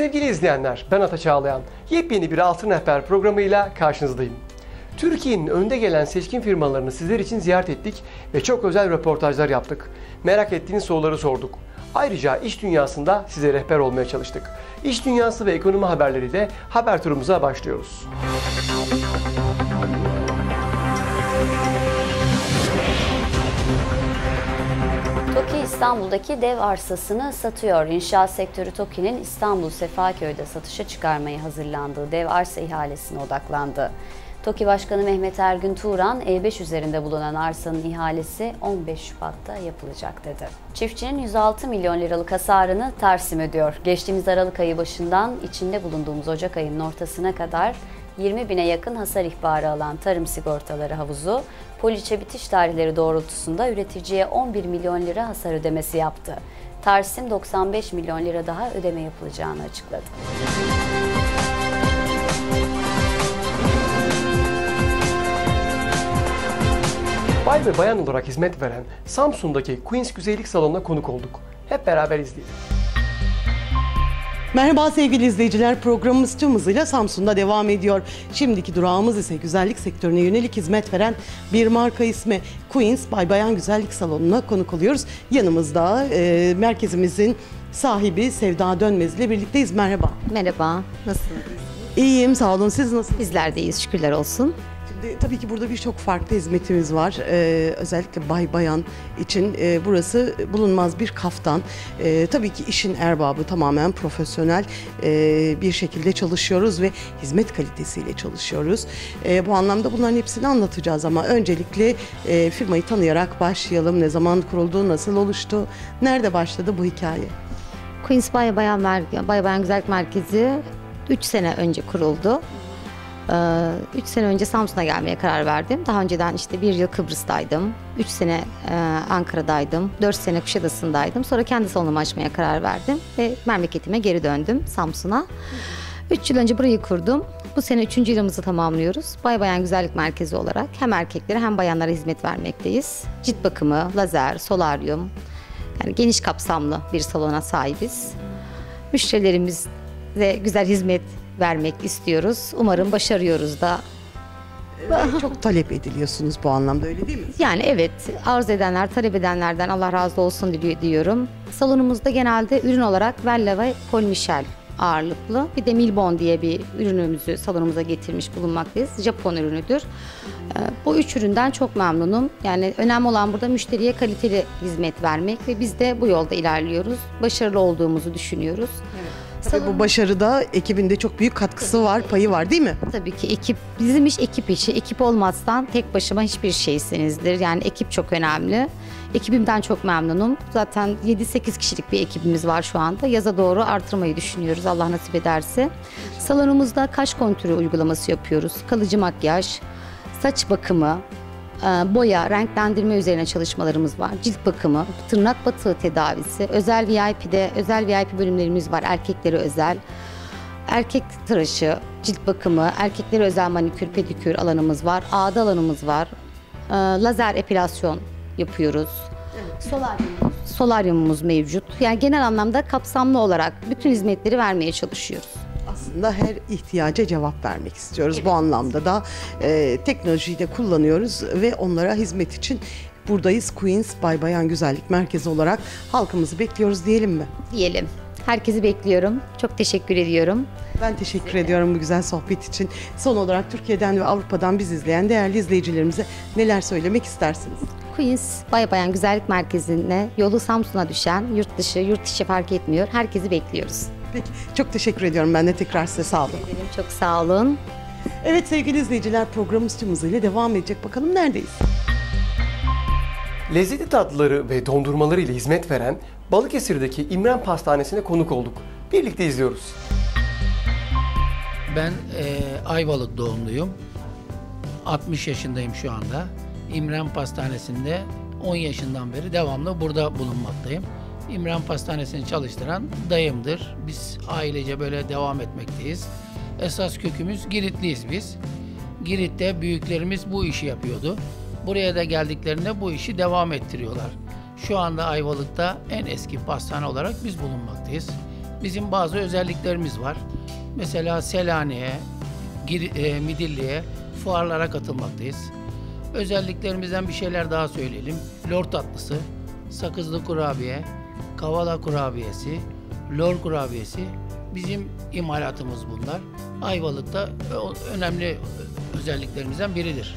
Sevgili izleyenler, ben Ata Çağlayan. Yepyeni bir Altın Rehber programıyla karşınızdayım. Türkiye'nin önde gelen seçkin firmalarını sizler için ziyaret ettik ve çok özel röportajlar yaptık. Merak ettiğiniz soruları sorduk. Ayrıca iş dünyasında size rehber olmaya çalıştık. İş dünyası ve ekonomi haberleri de haber turumuza başlıyoruz. TOKİ İstanbul'daki dev arsasını satıyor. İnşaat sektörü TOKİ'nin İstanbul Sefaköy'de satışa çıkarmaya hazırlandığı dev arsa ihalesine odaklandı. TOKİ Başkanı Mehmet Ergün Turan, E5 üzerinde bulunan arsanın ihalesi 15 Şubat'ta yapılacak dedi. Çiftçinin 106 milyon liralık hasarını Tarsim ödüyor. Geçtiğimiz Aralık ayı başından içinde bulunduğumuz Ocak ayının ortasına kadar 20 bine yakın hasar ihbarı alan tarım sigortaları havuzu, poliçe bitiş tarihleri doğrultusunda üreticiye 11 milyon lira hasar ödemesi yaptı. Tarsim 95 milyon lira daha ödeme yapılacağını açıkladı. Bay ve bayan olarak hizmet veren Samsun'daki Queens Güzellik Salonu'na konuk olduk. Hep beraber izleyelim. Merhaba sevgili izleyiciler. Programımız tüm hızıyla Samsun'da devam ediyor. Şimdiki durağımız ise güzellik sektörüne yönelik hizmet veren bir marka ismi Queens Bay Bayan Güzellik Salonu'na konuk oluyoruz. Yanımızda e, merkezimizin sahibi Sevda Dönmez ile birlikteyiz. Merhaba. Merhaba, nasılsınız? İyiyim sağ olun. Siz nasılsınız? Bizler de iyiyiz, şükürler olsun. Tabii ki burada birçok farklı hizmetimiz var. Ee, özellikle bay bayan için e, burası bulunmaz bir kaftan. Ee, tabii ki işin erbabı tamamen profesyonel e, bir şekilde çalışıyoruz ve hizmet kalitesiyle çalışıyoruz. E, bu anlamda bunların hepsini anlatacağız ama öncelikle e, firmayı tanıyarak başlayalım. Ne zaman kuruldu, nasıl oluştu, nerede başladı bu hikaye? Queens Bay Bayan, Mer- Bay Bayan Güzellik Merkezi 3 sene önce kuruldu. 3 sene önce Samsun'a gelmeye karar verdim. Daha önceden işte bir yıl Kıbrıs'taydım. 3 sene e, Ankara'daydım. 4 sene Kuşadası'ndaydım. Sonra kendi salonumu açmaya karar verdim. Ve memleketime geri döndüm Samsun'a. 3 yıl önce burayı kurdum. Bu sene 3. yılımızı tamamlıyoruz. Bay Bayan Güzellik Merkezi olarak hem erkeklere hem bayanlara hizmet vermekteyiz. Cilt bakımı, lazer, solaryum, yani geniş kapsamlı bir salona sahibiz. Müşterilerimiz de güzel hizmet vermek istiyoruz. Umarım başarıyoruz da. Ve çok talep ediliyorsunuz bu anlamda öyle değil mi? Yani evet arz edenler, talep edenlerden Allah razı olsun diyorum. Salonumuzda genelde ürün olarak Vella ve Paul Michel ağırlıklı. Bir de Milbon diye bir ürünümüzü salonumuza getirmiş bulunmaktayız. Japon ürünüdür. Ee, Bu üç üründen çok memnunum. Yani önemli olan burada müşteriye kaliteli hizmet vermek ve biz de bu yolda ilerliyoruz. Başarılı olduğumuzu düşünüyoruz. Tabii bu başarıda ekibinde çok büyük katkısı var, payı var değil mi? Tabii ki ekip, bizim iş ekip işi. Ekip olmazsan tek başıma hiçbir şeysinizdir. Yani ekip çok önemli. Ekibimden çok memnunum. Zaten 7-8 kişilik bir ekibimiz var şu anda. Yaza doğru artırmayı düşünüyoruz Allah nasip ederse. Salonumuzda kaş kontürü uygulaması yapıyoruz. Kalıcı makyaj, saç bakımı, boya, renklendirme üzerine çalışmalarımız var. Cilt bakımı, tırnak batığı tedavisi, özel VIP'de özel VIP bölümlerimiz var erkeklere özel. Erkek tıraşı, cilt bakımı, erkeklere özel manikür, pedikür alanımız var. Ağda alanımız var. E, lazer epilasyon yapıyoruz. Solaryumumuz, solaryumumuz mevcut. Yani genel anlamda kapsamlı olarak bütün hizmetleri vermeye çalışıyoruz. Aslında her ihtiyaca cevap vermek istiyoruz. Bu anlamda da e, teknolojiyi de kullanıyoruz ve onlara hizmet için buradayız. Queens Bay Bayan Güzellik Merkezi olarak halkımızı bekliyoruz diyelim mi? Diyelim. Herkesi bekliyorum. Çok teşekkür ediyorum. Ben teşekkür ediyorum bu güzel sohbet için. Son olarak Türkiye'den ve Avrupa'dan biz izleyen değerli izleyicilerimize neler söylemek istersiniz? Queens Bay Bayan Güzellik Merkezi'ne yolu Samsun'a düşen yurt dışı, yurt içi fark etmiyor. Herkesi bekliyoruz. Peki çok teşekkür ediyorum ben de tekrar size sağ olun. Ederim. Çok sağ olun. Evet sevgili izleyiciler programımız tüm hızıyla devam edecek. Bakalım neredeyiz? Lezzetli tatlıları ve dondurmaları ile hizmet veren Balıkesir'deki İmren Pastanesi'ne konuk olduk. Birlikte izliyoruz. Ben e, Ayvalık doğumluyum. 60 yaşındayım şu anda. İmren Pastanesi'nde 10 yaşından beri devamlı burada bulunmaktayım. İmren Pastanesi'ni çalıştıran dayımdır. Biz ailece böyle devam etmekteyiz. Esas kökümüz Giritliyiz biz. Girit'te büyüklerimiz bu işi yapıyordu. Buraya da geldiklerinde bu işi devam ettiriyorlar. Şu anda Ayvalık'ta en eski pastane olarak biz bulunmaktayız. bizim bazı özelliklerimiz var. Mesela Selanik'e, e, Midilli'ye fuarlara katılmaktayız. Özelliklerimizden bir şeyler daha söyleyelim. Lor tatlısı, sakızlı kurabiye, kavala kurabiyesi, lor kurabiyesi bizim imalatımız bunlar. Ayvalık'ta ö- önemli özelliklerimizden biridir.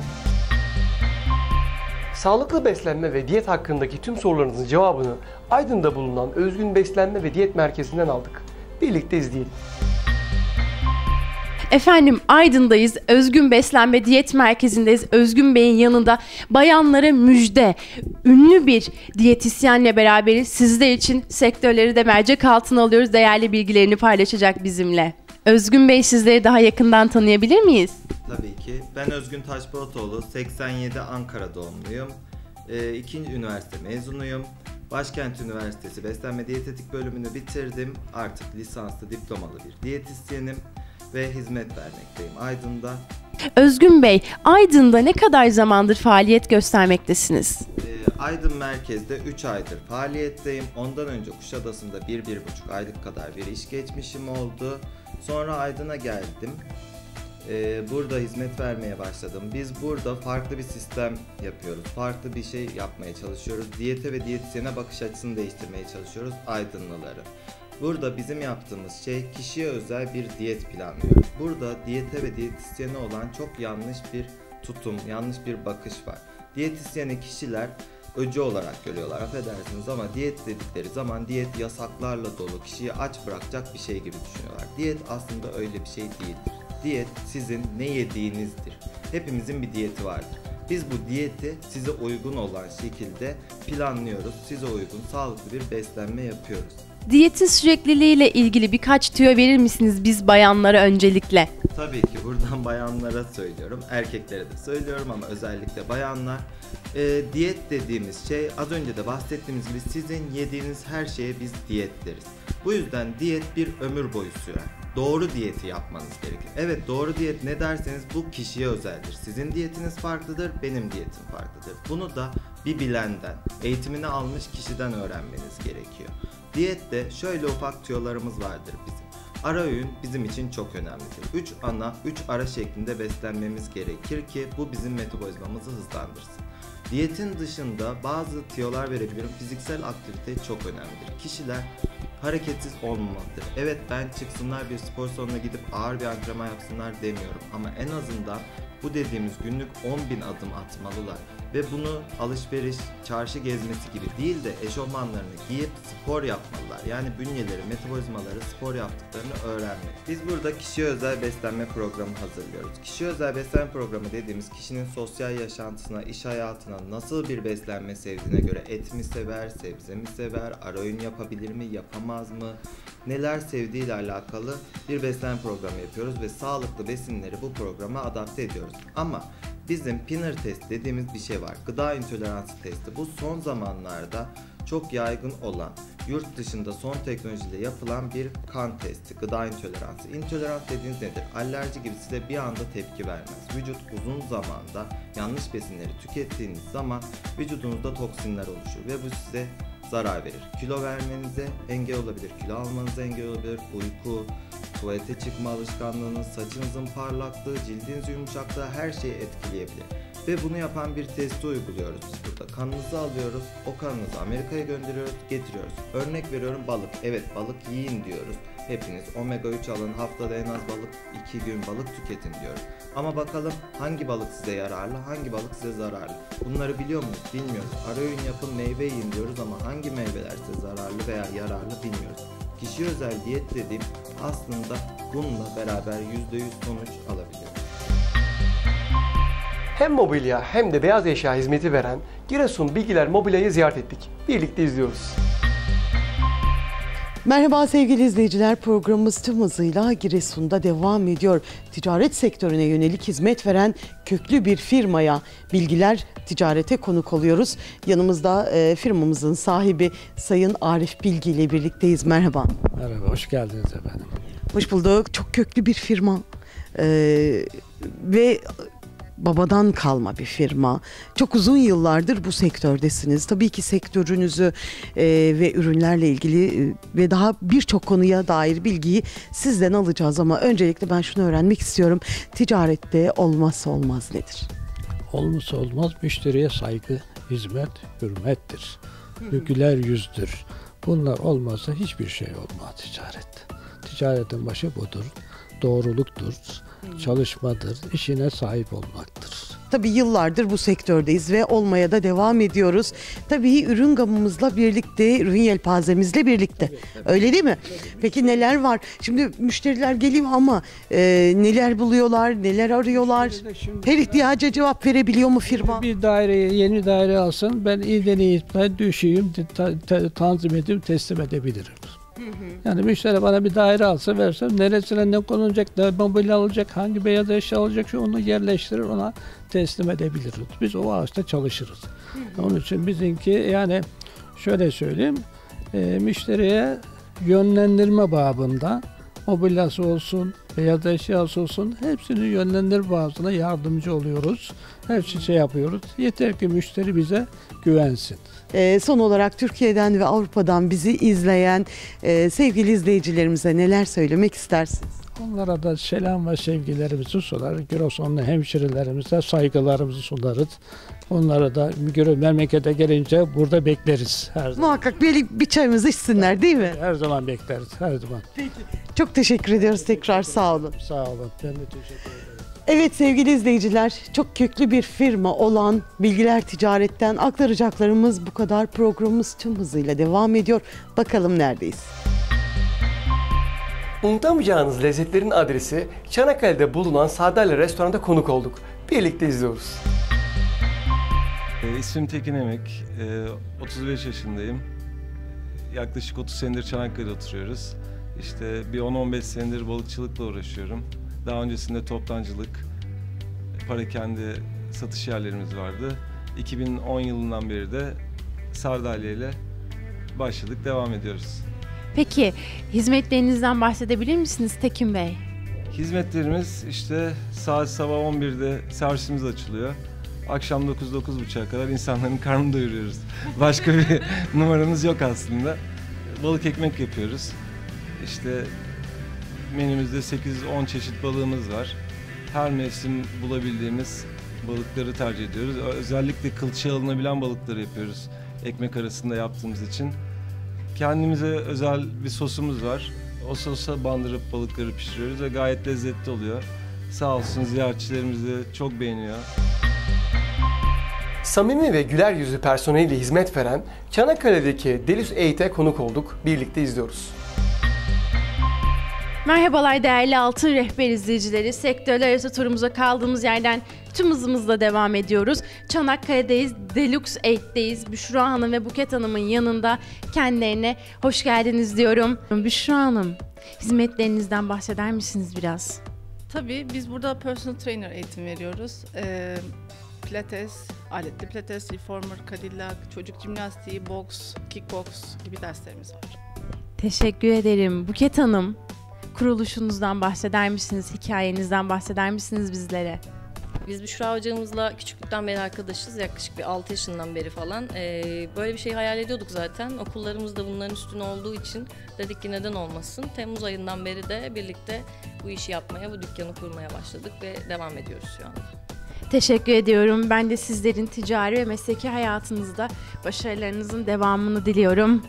Sağlıklı beslenme ve diyet hakkındaki tüm sorularınızın cevabını Aydın'da bulunan Özgün Beslenme ve Diyet Merkezi'nden aldık. Birlikte izleyelim. Efendim Aydın'dayız. Özgün Beslenme Diyet Merkezi'ndeyiz. Özgün Bey'in yanında bayanlara müjde. Ünlü bir diyetisyenle beraberiz. Sizler için sektörleri de mercek altına alıyoruz. Değerli bilgilerini paylaşacak bizimle. Özgün Bey sizleri daha yakından tanıyabilir miyiz? Tabii ki. Ben Özgün Taşbolatoğlu, 87 Ankara doğumluyum. Ee, ikinci üniversite mezunuyum. Başkent Üniversitesi Beslenme Diyetetik bölümünü bitirdim. Artık lisanslı diplomalı bir diyetisyenim ve hizmet vermekteyim Aydın'da. Özgün Bey, Aydın'da ne kadar zamandır faaliyet göstermektesiniz? Ee, Aydın merkezde 3 aydır faaliyetteyim. Ondan önce Kuşadası'nda 1-1,5 aylık kadar bir iş geçmişim oldu. Sonra Aydın'a geldim. Ee, burada hizmet vermeye başladım. Biz burada farklı bir sistem yapıyoruz. Farklı bir şey yapmaya çalışıyoruz. Diyete ve diyetisyene bakış açısını değiştirmeye çalışıyoruz Aydınlıları. Burada bizim yaptığımız şey kişiye özel bir diyet planlıyoruz. Burada diyete ve diyetisyene olan çok yanlış bir tutum, yanlış bir bakış var. Diyetisyeni kişiler öcü olarak görüyorlar affedersiniz ama diyet dedikleri zaman diyet yasaklarla dolu kişiyi aç bırakacak bir şey gibi düşünüyorlar. Diyet aslında öyle bir şey değildir. Diyet sizin ne yediğinizdir. Hepimizin bir diyeti vardır. Biz bu diyeti size uygun olan şekilde planlıyoruz. Size uygun sağlıklı bir beslenme yapıyoruz. Diyetin sürekliliğiyle ilgili birkaç tüyo verir misiniz biz bayanlara öncelikle? Tabii ki buradan bayanlara söylüyorum, erkeklere de söylüyorum ama özellikle bayanlar. Ee, diyet dediğimiz şey az önce de bahsettiğimiz gibi sizin yediğiniz her şeye biz diyet deriz. Bu yüzden diyet bir ömür boyu sürer. Doğru diyeti yapmanız gerekir. Evet doğru diyet ne derseniz bu kişiye özeldir. Sizin diyetiniz farklıdır, benim diyetim farklıdır. Bunu da bir bilenden, eğitimini almış kişiden öğrenmeniz gerekiyor. Diyette şöyle ufak tüyolarımız vardır bizim. Ara öğün bizim için çok önemlidir. 3 ana, 3 ara şeklinde beslenmemiz gerekir ki bu bizim metabolizmamızı hızlandırsın. Diyetin dışında bazı tiyolar verebilirim. Fiziksel aktivite çok önemlidir. Kişiler hareketsiz olmamalıdır. Evet ben çıksınlar bir spor salonuna gidip ağır bir antrenman yapsınlar demiyorum. Ama en azından bu dediğimiz günlük 10.000 adım atmalılar. Ve bunu alışveriş, çarşı gezmesi gibi değil de eşofmanlarını giyip spor yapmalılar. Yani bünyeleri, metabolizmaları spor yaptıklarını öğrenmek. Biz burada kişiye özel beslenme programı hazırlıyoruz. Kişiye özel beslenme programı dediğimiz kişinin sosyal yaşantısına, iş hayatına nasıl bir beslenme sevdiğine göre et mi sever, sebze mi sever, ara öğün yapabilir mi, yapamaz mı, neler sevdiği ile alakalı bir beslenme programı yapıyoruz ve sağlıklı besinleri bu programa adapte ediyoruz. Ama bizim pinner test dediğimiz bir şey var. Gıda intoleransı testi. Bu son zamanlarda çok yaygın olan, yurt dışında son teknolojiyle yapılan bir kan testi, gıda intoleransı. İntolerans dediğiniz nedir? Alerji gibi size bir anda tepki vermez. Vücut uzun zamanda yanlış besinleri tükettiğiniz zaman vücudunuzda toksinler oluşur ve bu size zarar verir. Kilo vermenize engel olabilir, kilo almanıza engel olabilir, uyku, tuvalete çıkma alışkanlığınız, saçınızın parlaklığı, cildinizin yumuşaklığı her şeyi etkileyebilir. Ve bunu yapan bir testi uyguluyoruz burada. Kanınızı alıyoruz, o kanınızı Amerika'ya gönderiyoruz, getiriyoruz. Örnek veriyorum balık. Evet balık yiyin diyoruz. Hepiniz omega 3 alın, haftada en az balık 2 gün balık tüketin diyoruz. Ama bakalım hangi balık size yararlı, hangi balık size zararlı. Bunları biliyor muyuz? Bilmiyoruz. Ara öğün yapın, meyve yiyin diyoruz ama hangi meyveler size zararlı veya yararlı bilmiyoruz. Kişi özel diyet dediğim aslında bununla beraber %100 sonuç alabiliyoruz. Hem mobilya hem de beyaz eşya hizmeti veren Giresun Bilgiler Mobilya'yı ziyaret ettik. Birlikte izliyoruz. Merhaba sevgili izleyiciler programımız tüm hızıyla Giresun'da devam ediyor. Ticaret sektörüne yönelik hizmet veren köklü bir firmaya bilgiler ticarete konuk oluyoruz. Yanımızda e, firmamızın sahibi Sayın Arif Bilgi ile birlikteyiz. Merhaba. Merhaba, hoş geldiniz efendim. Hoş bulduk. Çok köklü bir firma. Ee, ve babadan kalma bir firma. Çok uzun yıllardır bu sektördesiniz. Tabii ki sektörünüzü e, ve ürünlerle ilgili e, ve daha birçok konuya dair bilgiyi sizden alacağız ama öncelikle ben şunu öğrenmek istiyorum. Ticarette olmazsa olmaz nedir? Olmazsa olmaz müşteriye saygı, hizmet, hürmettir. Güler yüzdür. Bunlar olmazsa hiçbir şey olmaz ticarette. Ticaretin başı budur. Doğruluktur, çalışmadır, işine sahip olmaktır. Tabii yıllardır bu sektördeyiz ve olmaya da devam ediyoruz. Tabii ürün gamımızla birlikte, ürün yelpazemizle birlikte. Öyle değil mi? Peki neler var? Şimdi müşteriler geliyor ama e, neler buluyorlar, neler arıyorlar? Her ihtiyaca cevap verebiliyor mu firma? Bir daireye, yeni daire alsın, ben iyiden iyi ben düşeyim, ta- ta- tanzim edip teslim edebilirim. Yani müşteri bana bir daire alsa versem neresine ne konulacak, ne mobilya alacak, hangi beyaz eşya alacak şu onu yerleştirir ona teslim edebiliriz. Biz o ağaçta çalışırız. Onun için bizimki yani şöyle söyleyeyim e, müşteriye yönlendirme babında mobilyası olsun, beyaz eşyası olsun hepsini yönlendir bazına yardımcı oluyoruz. Her şey yapıyoruz. Yeter ki müşteri bize güvensin. E, son olarak Türkiye'den ve Avrupa'dan bizi izleyen e, sevgili izleyicilerimize neler söylemek istersiniz? Onlara da selam ve sevgilerimizi sunar. Giresunlu hemşerilerimize saygılarımızı sunarız. Onlara da göre memlekete gelince burada bekleriz her zaman. Muhakkak bir, bir çayımızı içsinler değil mi? Her zaman bekleriz, her zaman. Çok teşekkür ediyoruz tekrar sağ olun. Sağ olun, ben de teşekkür ederim. Evet sevgili izleyiciler, çok köklü bir firma olan Bilgiler Ticaret'ten aktaracaklarımız bu kadar. Programımız tüm hızıyla devam ediyor. Bakalım neredeyiz? Unutamayacağınız lezzetlerin adresi Çanakkale'de bulunan Sardalya Restoran'da konuk olduk. Birlikte izliyoruz. E, İsmim Tekin Emek. E, 35 yaşındayım. Yaklaşık 30 senedir Çanakkale'de oturuyoruz. İşte bir 10-15 senedir balıkçılıkla uğraşıyorum. Daha öncesinde toptancılık, parakende satış yerlerimiz vardı. 2010 yılından beri de Sardalya ile başladık, devam ediyoruz. Peki hizmetlerinizden bahsedebilir misiniz Tekin Bey? Hizmetlerimiz işte saat sabah 11'de servisimiz açılıyor. Akşam 9-9.30'a kadar insanların karnını doyuruyoruz. Başka bir numaramız yok aslında. Balık ekmek yapıyoruz. İşte menümüzde 8-10 çeşit balığımız var. Her mevsim bulabildiğimiz balıkları tercih ediyoruz. Özellikle kılçığa alınabilen balıkları yapıyoruz. Ekmek arasında yaptığımız için. Kendimize özel bir sosumuz var. O sosa bandırıp balıkları pişiriyoruz ve gayet lezzetli oluyor. Sağ olsun ziyaretçilerimiz de çok beğeniyor. Samimi ve güler yüzlü personeliyle hizmet veren Çanakkale'deki Delus Eğit'e konuk olduk. Birlikte izliyoruz. Merhabalar değerli Altın Rehber izleyicileri. Sektörler arası turumuza kaldığımız yerden tüm hızımızla devam ediyoruz. Çanakkale'deyiz, Deluxe 8'deyiz. Büşra Hanım ve Buket Hanım'ın yanında kendilerine hoş geldiniz diyorum. Büşra Hanım, hizmetlerinizden bahseder misiniz biraz? Tabii biz burada personal trainer eğitim veriyoruz. Ee, pilates, aletli pilates, reformer, cadillac, çocuk jimnastiği, boks, kickbox gibi derslerimiz var. Teşekkür ederim. Buket Hanım, kuruluşunuzdan bahseder misiniz? Hikayenizden bahseder misiniz bizlere? Biz Büşra hocamızla küçüklükten beri arkadaşız. Yaklaşık bir 6 yaşından beri falan. Ee, böyle bir şey hayal ediyorduk zaten. Okullarımız da bunların üstüne olduğu için dedik ki neden olmasın. Temmuz ayından beri de birlikte bu işi yapmaya, bu dükkanı kurmaya başladık ve devam ediyoruz şu anda. Teşekkür ediyorum. Ben de sizlerin ticari ve mesleki hayatınızda başarılarınızın devamını diliyorum.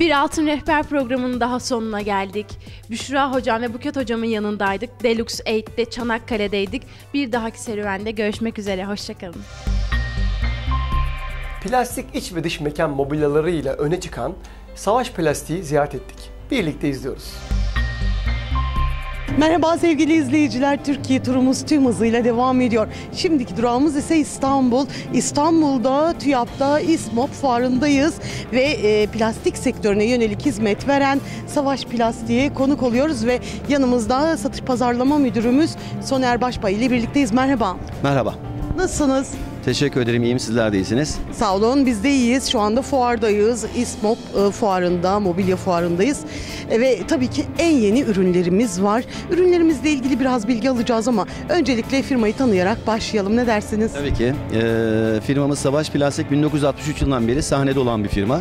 Bir Altın Rehber programının daha sonuna geldik. Büşra Hocam ve Buket Hocam'ın yanındaydık. Deluxe 8'de Çanakkale'deydik. Bir dahaki serüvende görüşmek üzere. Hoşçakalın. Plastik iç ve dış mekan mobilyalarıyla öne çıkan Savaş Plastiği ziyaret ettik. Birlikte izliyoruz. Merhaba sevgili izleyiciler. Türkiye turumuz tüm hızıyla devam ediyor. Şimdiki durağımız ise İstanbul. İstanbul'da TÜYAP'ta İSMOP fuarındayız ve e, plastik sektörüne yönelik hizmet veren Savaş Plastik'e konuk oluyoruz ve yanımızda satış pazarlama müdürümüz Soner Başbay ile birlikteyiz. Merhaba. Merhaba. Nasılsınız? Teşekkür ederim. İyiyim. Sizler de iyisiniz. Sağ olun biz de iyiyiz. Şu anda fuardayız. İSMOP e, fuarında, mobilya fuarındayız. E, ve tabii ki en yeni ürünlerimiz var. Ürünlerimizle ilgili biraz bilgi alacağız ama öncelikle firmayı tanıyarak başlayalım. Ne dersiniz? Tabii ki. Ee, firmamız Savaş Plastik 1963 yılından beri sahnede olan bir firma.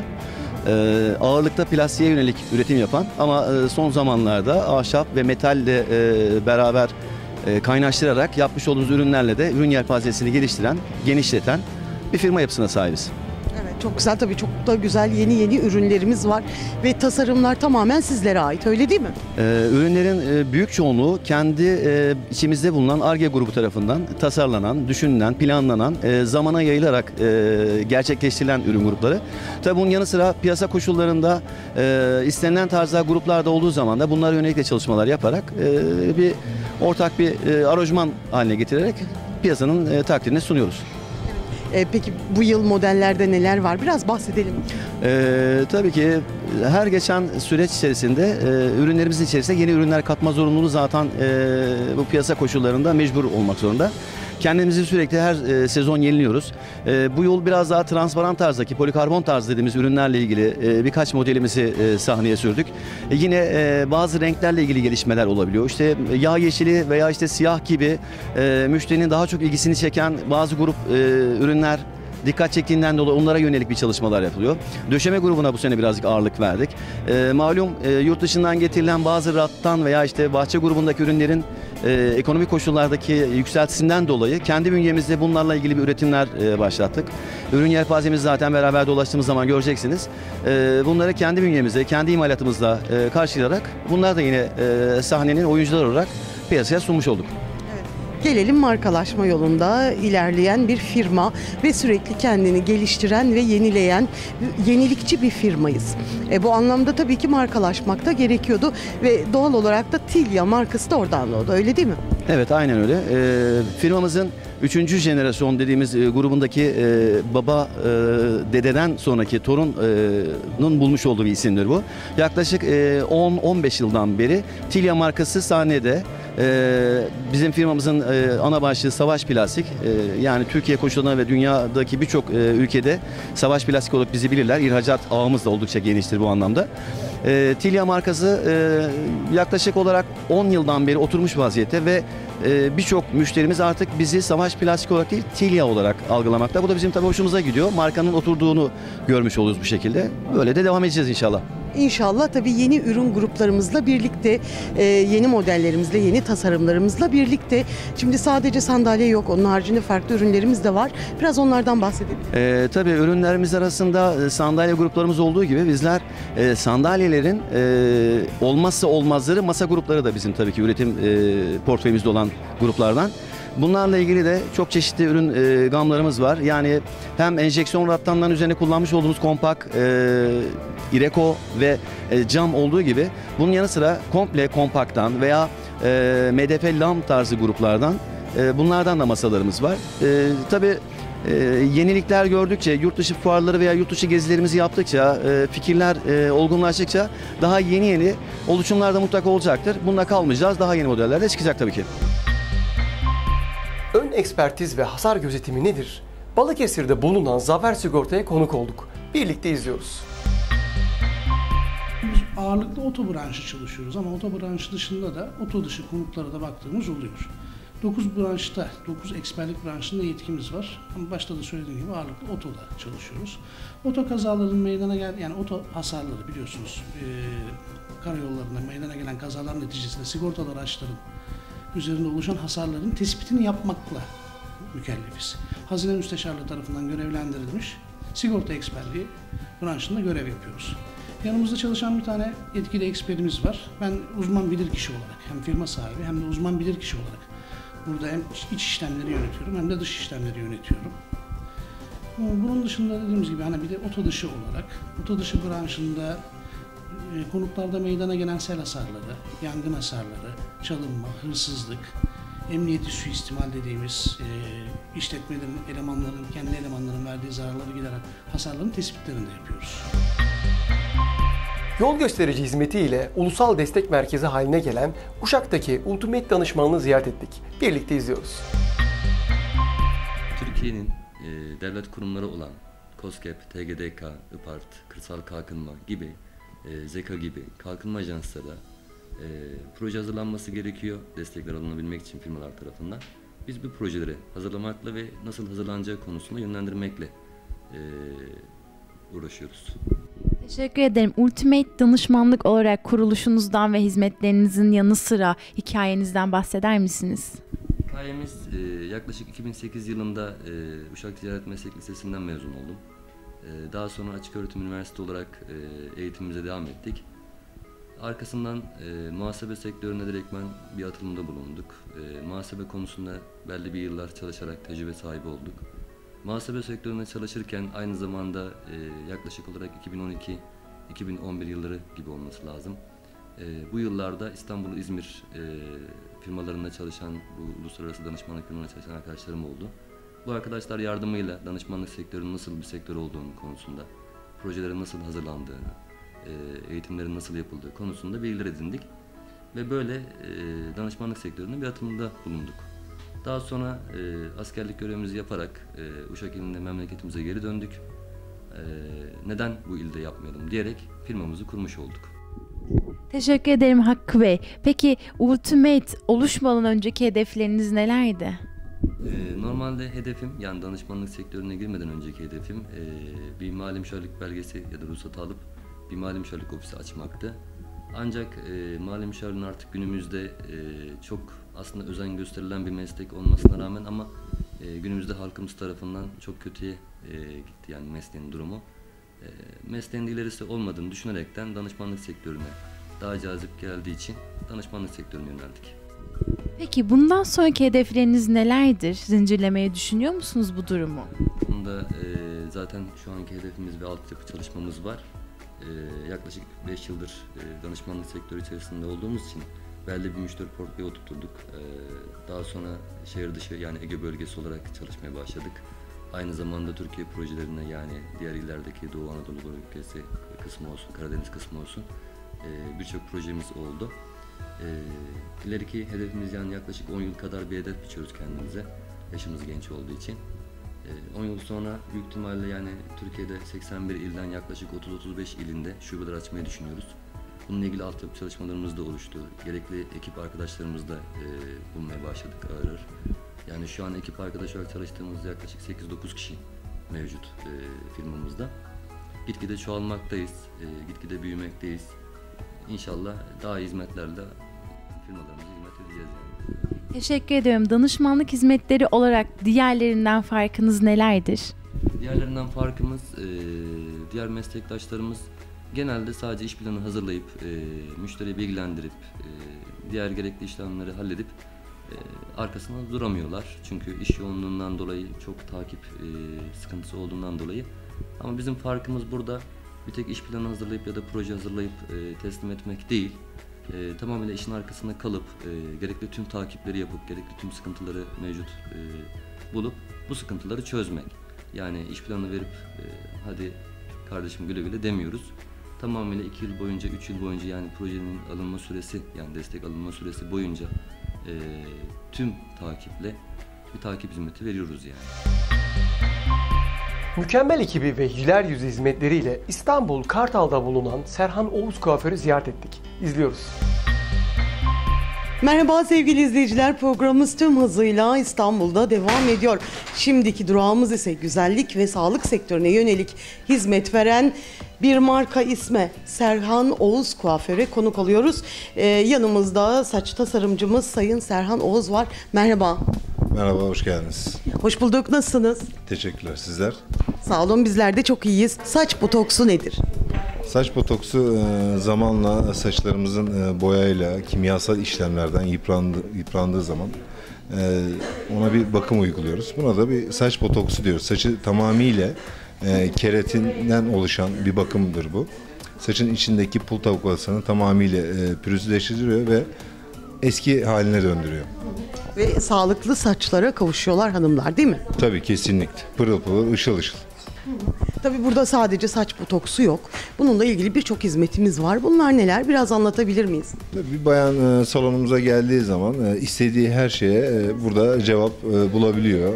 Ee, ağırlıkta plastiğe yönelik üretim yapan ama e, son zamanlarda ahşap ve metalle e, beraber e, kaynaştırarak yapmış olduğumuz ürünlerle de ürün yelpazesini geliştiren, genişleten bir firma yapısına sahibiz. Çok güzel tabii çok da güzel yeni yeni ürünlerimiz var ve tasarımlar tamamen sizlere ait öyle değil mi? Ee, ürünlerin e, büyük çoğunluğu kendi e, içimizde bulunan ARGE grubu tarafından tasarlanan, düşünülen, planlanan, e, zamana yayılarak e, gerçekleştirilen ürün grupları. Tabii bunun yanı sıra piyasa koşullarında e, istenilen tarzda gruplarda olduğu zaman da bunlara yönelik de çalışmalar yaparak e, bir ortak bir e, arojman haline getirerek piyasanın e, takdirine sunuyoruz. E, peki bu yıl modellerde neler var biraz bahsedelim. Ee, tabii ki her geçen süreç içerisinde e, ürünlerimizin içerisine yeni ürünler katma zorunluluğu zaten e, bu piyasa koşullarında mecbur olmak zorunda. Kendimizi sürekli her e, sezon yeniliyoruz. E, bu yıl biraz daha transparan tarzdaki polikarbon tarzı dediğimiz ürünlerle ilgili e, birkaç modelimizi e, sahneye sürdük. E, yine e, bazı renklerle ilgili gelişmeler olabiliyor. İşte yağ yeşili veya işte siyah gibi e, müşterinin daha çok ilgisini çeken bazı grup e, ürünler dikkat çektiğinden dolayı onlara yönelik bir çalışmalar yapılıyor. Döşeme grubuna bu sene birazcık ağırlık verdik. E, malum e, yurt dışından getirilen bazı rattan veya işte bahçe grubundaki ürünlerin e, ekonomik koşullardaki yükseltisinden dolayı kendi bünyemizde bunlarla ilgili bir üretimler e, başlattık. Ürün yelpazemizi zaten beraber dolaştığımız zaman göreceksiniz. E, bunları kendi bünyemizde, kendi imalatımızla e, karşılayarak bunlar da yine e, sahnenin oyuncular olarak piyasaya sunmuş olduk. Gelelim markalaşma yolunda ilerleyen bir firma ve sürekli kendini geliştiren ve yenileyen yenilikçi bir firmayız. E, bu anlamda tabii ki markalaşmak da gerekiyordu ve doğal olarak da Tilya markası da oradan doğdu öyle değil mi? Evet aynen öyle. E, firmamızın üçüncü jenerasyon dediğimiz e, grubundaki e, baba e, dededen sonraki torunun bulmuş olduğu bir isimdir bu. Yaklaşık e, 10-15 yıldan beri Tilya markası sahnede ee, bizim firmamızın e, ana başlığı Savaş Plastik. Ee, yani Türkiye koşullarına ve dünyadaki birçok e, ülkede Savaş Plastik olarak bizi bilirler. İhracat ağımız da oldukça geniştir bu anlamda. E, Tilya markası e, yaklaşık olarak 10 yıldan beri oturmuş vaziyette ve e, birçok müşterimiz artık bizi Savaş Plastik olarak değil Tilya olarak algılamakta. Bu da bizim tabii hoşumuza gidiyor. Markanın oturduğunu görmüş oluyoruz bu şekilde. Böyle de devam edeceğiz inşallah. İnşallah tabii yeni ürün gruplarımızla birlikte, e, yeni modellerimizle, yeni tasarımlarımızla birlikte. Şimdi sadece sandalye yok, onun haricinde farklı ürünlerimiz de var. Biraz onlardan bahsedelim. E, tabii ürünlerimiz arasında e, sandalye gruplarımız olduğu gibi bizler e, sandalyelerin e, olmazsa olmazları masa grupları da bizim tabii ki üretim e, portföyümüzde olan gruplardan. Bunlarla ilgili de çok çeşitli ürün e, gamlarımız var. Yani hem enjeksiyon rattanların üzerine kullanmış olduğumuz kompak, e, Ireco ve e, cam olduğu gibi bunun yanı sıra komple kompaktan veya e, MDF lam tarzı gruplardan e, bunlardan da masalarımız var. E, tabii e, yenilikler gördükçe, yurt dışı fuarları veya yurt dışı gezilerimizi yaptıkça, e, fikirler e, olgunlaştıkça daha yeni yeni oluşumlar da mutlaka olacaktır. Bununla kalmayacağız. Daha yeni modeller de çıkacak tabii ki. Ön ekspertiz ve hasar gözetimi nedir? Balıkesir'de bulunan Zafer Sigorta'ya konuk olduk. Birlikte izliyoruz. Biz ağırlıklı oto branşı çalışıyoruz ama oto branşı dışında da oto dışı konutlara da baktığımız oluyor. 9 branşta, 9 eksperlik branşında yetkimiz var. Ama başta da söylediğim gibi ağırlıklı otoda çalışıyoruz. Oto kazaların meydana gel yani oto hasarları biliyorsunuz e, karayollarında meydana gelen kazalar neticesinde sigortalı araçların üzerinde oluşan hasarların tespitini yapmakla mükellefiz. Hazine Müsteşarlığı tarafından görevlendirilmiş sigorta eksperliği branşında görev yapıyoruz. Yanımızda çalışan bir tane etkili eksperimiz var. Ben uzman bilirkişi olarak hem firma sahibi hem de uzman bilirkişi olarak burada hem iç işlemleri yönetiyorum hem de dış işlemleri yönetiyorum. Bunun dışında dediğimiz gibi hani bir de oto dışı olarak, oto dışı branşında e, konutlarda meydana gelen sel hasarları, yangın hasarları, çalınma, hırsızlık, emniyeti suistimal dediğimiz e, işletmelerin, elemanların, kendi elemanların verdiği zararları gideren hasarların tespitlerini de yapıyoruz. Yol gösterici hizmetiyle ulusal destek merkezi haline gelen Uşak'taki Ultimate danışmanlığı ziyaret ettik. Birlikte izliyoruz. Türkiye'nin e, devlet kurumları olan KOSGEB, TGDK, IPART, Kırsal Kalkınma gibi, e, ZEKA gibi kalkınma ajansları da e, proje hazırlanması gerekiyor destekler alınabilmek için firmalar tarafından. Biz bu projeleri hazırlamakla ve nasıl hazırlanacağı konusunda yönlendirmekle e, uğraşıyoruz. Teşekkür ederim. Ultimate danışmanlık olarak kuruluşunuzdan ve hizmetlerinizin yanı sıra hikayenizden bahseder misiniz? Hikayemiz e, yaklaşık 2008 yılında e, Uşak Ticaret Meslek Lisesi'nden mezun oldum. E, daha sonra Açık Öğretim Üniversitesi olarak e, eğitimimize devam ettik. Arkasından e, muhasebe sektörüne direktmen bir atılımda bulunduk. E, muhasebe konusunda belli bir yıllar çalışarak tecrübe sahibi olduk. Muhasebe sektöründe çalışırken aynı zamanda e, yaklaşık olarak 2012-2011 yılları gibi olması lazım. E, bu yıllarda İstanbul, İzmir e, firmalarında çalışan, bu uluslararası danışmanlık firmalarında çalışan arkadaşlarım oldu. Bu arkadaşlar yardımıyla danışmanlık sektörünün nasıl bir sektör olduğunu konusunda, projelerin nasıl hazırlandığını, e, eğitimlerin nasıl yapıldığı konusunda bilgiler edindik. Ve böyle e, danışmanlık sektöründe bir atılımda bulunduk. Daha sonra e, askerlik görevimizi yaparak e, Uşak ilinde memleketimize geri döndük. E, neden bu ilde yapmayalım diyerek firmamızı kurmuş olduk. Teşekkür ederim Hakkı Bey. Peki Ultimate oluşmadan önceki hedefleriniz nelerdi? E, normalde hedefim yani danışmanlık sektörüne girmeden önceki hedefim e, bir mali müşavirlik belgesi ya da ruhsat alıp bir mali müşavirlik ofisi açmaktı. Ancak e, mali müşavirin artık günümüzde e, çok aslında özen gösterilen bir meslek olmasına rağmen ama e, günümüzde halkımız tarafından çok kötüye e, gitti yani mesleğin durumu. E, mesleğin ilerisi olmadığını düşünerekten danışmanlık sektörüne daha cazip geldiği için danışmanlık sektörüne yöneldik. Peki bundan sonraki hedefleriniz nelerdir? Zincirlemeyi düşünüyor musunuz bu durumu? Bunda e, zaten şu anki hedefimiz ve altyapı çalışmamız var. E, yaklaşık 5 yıldır e, danışmanlık sektörü içerisinde olduğumuz için belli bir müşteri portföyü oturtturduk. E, daha sonra şehir dışı yani Ege bölgesi olarak çalışmaya başladık. Aynı zamanda Türkiye projelerine yani diğer illerdeki Doğu Anadolu bölgesi kısmı olsun, Karadeniz kısmı olsun e, birçok projemiz oldu. E, ileriki hedefimiz yani yaklaşık 10 yıl kadar bir hedef biçiyoruz kendimize. Yaşımız genç olduğu için. E, 10 yıl sonra büyük ihtimalle yani Türkiye'de 81 ilden yaklaşık 30-35 ilinde şubeler açmayı düşünüyoruz. Bununla ilgili altyapı çalışmalarımız da oluştu. Gerekli ekip arkadaşlarımız da e, bulmaya başladık ağır ağır. Yani şu an ekip arkadaş olarak çalıştığımız yaklaşık 8-9 kişi mevcut e, firmamızda. Gitgide çoğalmaktayız, e, gitgide büyümekteyiz. İnşallah daha hizmetlerle firmalarımıza hizmet edeceğiz. Yani. Teşekkür ediyorum. Danışmanlık hizmetleri olarak diğerlerinden farkınız nelerdir? Diğerlerinden farkımız, e, diğer meslektaşlarımız genelde sadece iş planı hazırlayıp, e, müşteriyi bilgilendirip, e, diğer gerekli işlemleri halledip e, arkasında duramıyorlar. Çünkü iş yoğunluğundan dolayı çok takip e, sıkıntısı olduğundan dolayı. Ama bizim farkımız burada bir tek iş planı hazırlayıp ya da proje hazırlayıp e, teslim etmek değil. E, tamamıyla işin arkasında kalıp e, gerekli tüm takipleri yapıp gerekli tüm sıkıntıları mevcut e, bulup bu sıkıntıları çözmek. Yani iş planı verip e, hadi kardeşim güle güle demiyoruz. Tamamıyla 2 yıl boyunca, 3 yıl boyunca yani projenin alınma süresi yani destek alınma süresi boyunca e, tüm takiple bir takip hizmeti veriyoruz yani. Mükemmel ekibi ve güler yüzü hizmetleriyle İstanbul Kartal'da bulunan Serhan Oğuz Kuaförü ziyaret ettik. İzliyoruz. Merhaba sevgili izleyiciler programımız tüm hızıyla İstanbul'da devam ediyor. Şimdiki durağımız ise güzellik ve sağlık sektörüne yönelik hizmet veren bir marka isme Serhan Oğuz Kuaför'e konuk oluyoruz. Ee, yanımızda saç tasarımcımız Sayın Serhan Oğuz var. Merhaba. Merhaba, hoş geldiniz. Hoş bulduk. Nasılsınız? Teşekkürler. Sizler? Sağ olun. Bizler de çok iyiyiz. Saç botoksu nedir? Saç botoksu e, zamanla saçlarımızın e, boyayla, kimyasal işlemlerden yıprandı, yıprandığı zaman e, ona bir bakım uyguluyoruz. Buna da bir saç botoksu diyoruz. Saçı tamamıyla keratinden oluşan bir bakımdır bu. Saçın içindeki pul tabakasını tamamıyla pürüzleştiriyor ve eski haline döndürüyor. Ve sağlıklı saçlara kavuşuyorlar hanımlar değil mi? Tabii kesinlikle. Pırıl pırıl, ışıl ışıl. Tabii burada sadece saç botoksu yok. Bununla ilgili birçok hizmetimiz var. Bunlar neler? Biraz anlatabilir miyiz? Bir bayan e, salonumuza geldiği zaman e, istediği her şeye e, burada cevap bulabiliyor.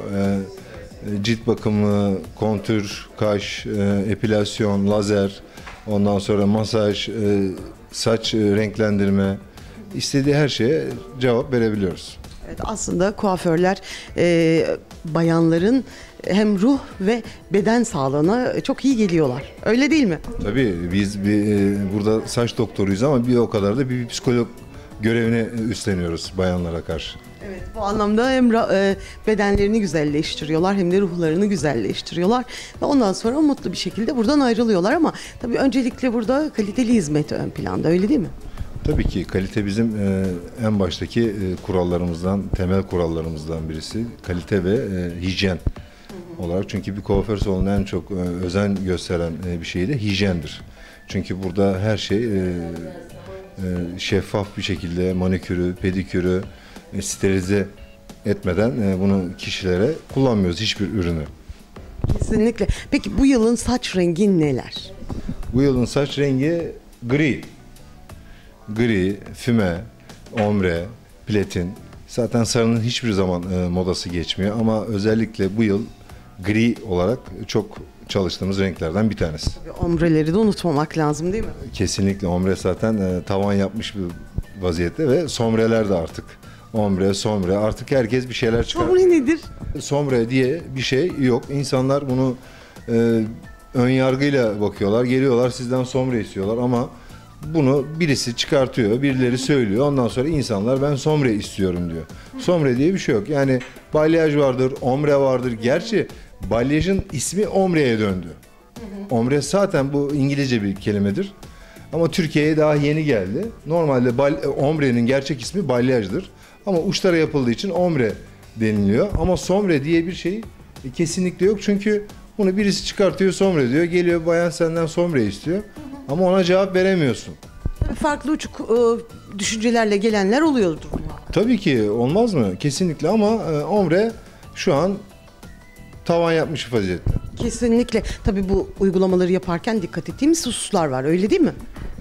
cilt bakımı, kontür, kaş, epilasyon, lazer, ondan sonra masaj, saç renklendirme, istediği her şeye cevap verebiliyoruz. Evet, aslında kuaförler e, bayanların hem ruh ve beden sağlığına çok iyi geliyorlar. Öyle değil mi? Tabii biz bir, e, burada saç doktoruyuz ama bir o kadar da bir psikolog görevini üstleniyoruz bayanlara karşı. Evet, bu anlamda hem e, bedenlerini güzelleştiriyorlar hem de ruhlarını güzelleştiriyorlar ve ondan sonra mutlu bir şekilde buradan ayrılıyorlar ama tabii öncelikle burada kaliteli hizmet ön planda öyle değil mi? Tabii ki kalite bizim e, en baştaki e, kurallarımızdan, temel kurallarımızdan birisi. Kalite ve e, hijyen olarak. Çünkü bir kuaför salonunda en çok e, özen gösteren e, bir şey de hijyendir. Çünkü burada her şey e, e, şeffaf bir şekilde manikürü, pedikürü e, sterilize etmeden e, bunu kişilere kullanmıyoruz hiçbir ürünü. Kesinlikle. Peki bu yılın saç rengi neler? Bu yılın saç rengi gri. Gri, füme, ombre, platin. Zaten sarının hiçbir zaman e, modası geçmiyor ama özellikle bu yıl gri olarak çok çalıştığımız renklerden bir tanesi. Ve Ombreleri de unutmamak lazım değil mi? Kesinlikle ombre zaten e, tavan yapmış bir vaziyette ve sombreler de artık. Ombre, sombre artık herkes bir şeyler çıkar. Sombre nedir? Sombre diye bir şey yok. İnsanlar bunu e, ön yargıyla bakıyorlar. Geliyorlar sizden sombre istiyorlar ama bunu birisi çıkartıyor, birileri söylüyor. Ondan sonra insanlar ben sombre istiyorum diyor. Sombre diye bir şey yok. Yani balyaj vardır, ombre vardır. Gerçi balyajın ismi ombreye döndü. Ombre zaten bu İngilizce bir kelimedir. Ama Türkiye'ye daha yeni geldi. Normalde bal, ombre'nin gerçek ismi balyajdır. Ama uçlara yapıldığı için ombre deniliyor. Ama sombre diye bir şey kesinlikle yok. Çünkü bunu birisi çıkartıyor sombre diyor. Geliyor bayan senden sombre istiyor. Ama ona cevap veremiyorsun. Tabii farklı uçuk e, düşüncelerle gelenler oluyordur. Tabii ki olmaz mı? Kesinlikle ama e, ombre şu an tavan yapmış vaziyette. Kesinlikle. Tabii bu uygulamaları yaparken dikkat ettiğimiz hususlar var öyle değil mi?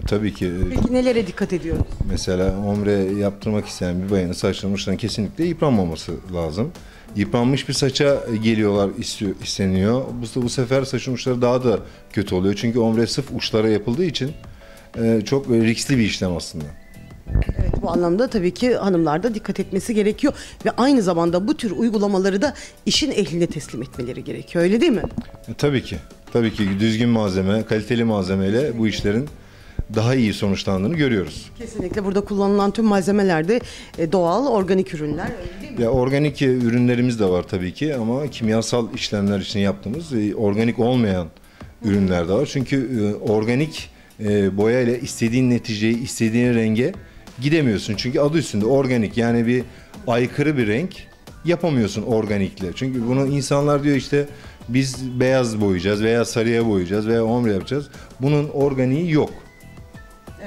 Tabii ki e, Peki nelere dikkat ediyoruz? Mesela ombre yaptırmak isteyen bir bayanın saçlarının kesinlikle yıpranmaması lazım. Yıpranmış bir saça geliyorlar istiyor, isteniyor. Bu, bu sefer saçın uçları daha da kötü oluyor. Çünkü ombre sırf uçlara yapıldığı için e, çok riskli bir işlem aslında. Evet bu anlamda tabii ki hanımlar da dikkat etmesi gerekiyor ve aynı zamanda bu tür uygulamaları da işin ehline teslim etmeleri gerekiyor öyle değil mi? E, tabii ki. Tabii ki düzgün malzeme, kaliteli malzemeyle bu işlerin daha iyi sonuçlandığını görüyoruz. Kesinlikle burada kullanılan tüm malzemeler de e, doğal, organik ürünler. değil mi? Ya organik ürünlerimiz de var tabii ki ama kimyasal işlemler için yaptığımız e, organik olmayan ürünler de var. Çünkü e, organik e, boya ile istediğin neticeyi, istediğin renge gidemiyorsun. Çünkü adı üstünde organik yani bir aykırı bir renk yapamıyorsun organikle. Çünkü bunu insanlar diyor işte biz beyaz boyayacağız veya sarıya boyayacağız veya ombre yapacağız. Bunun organiği yok.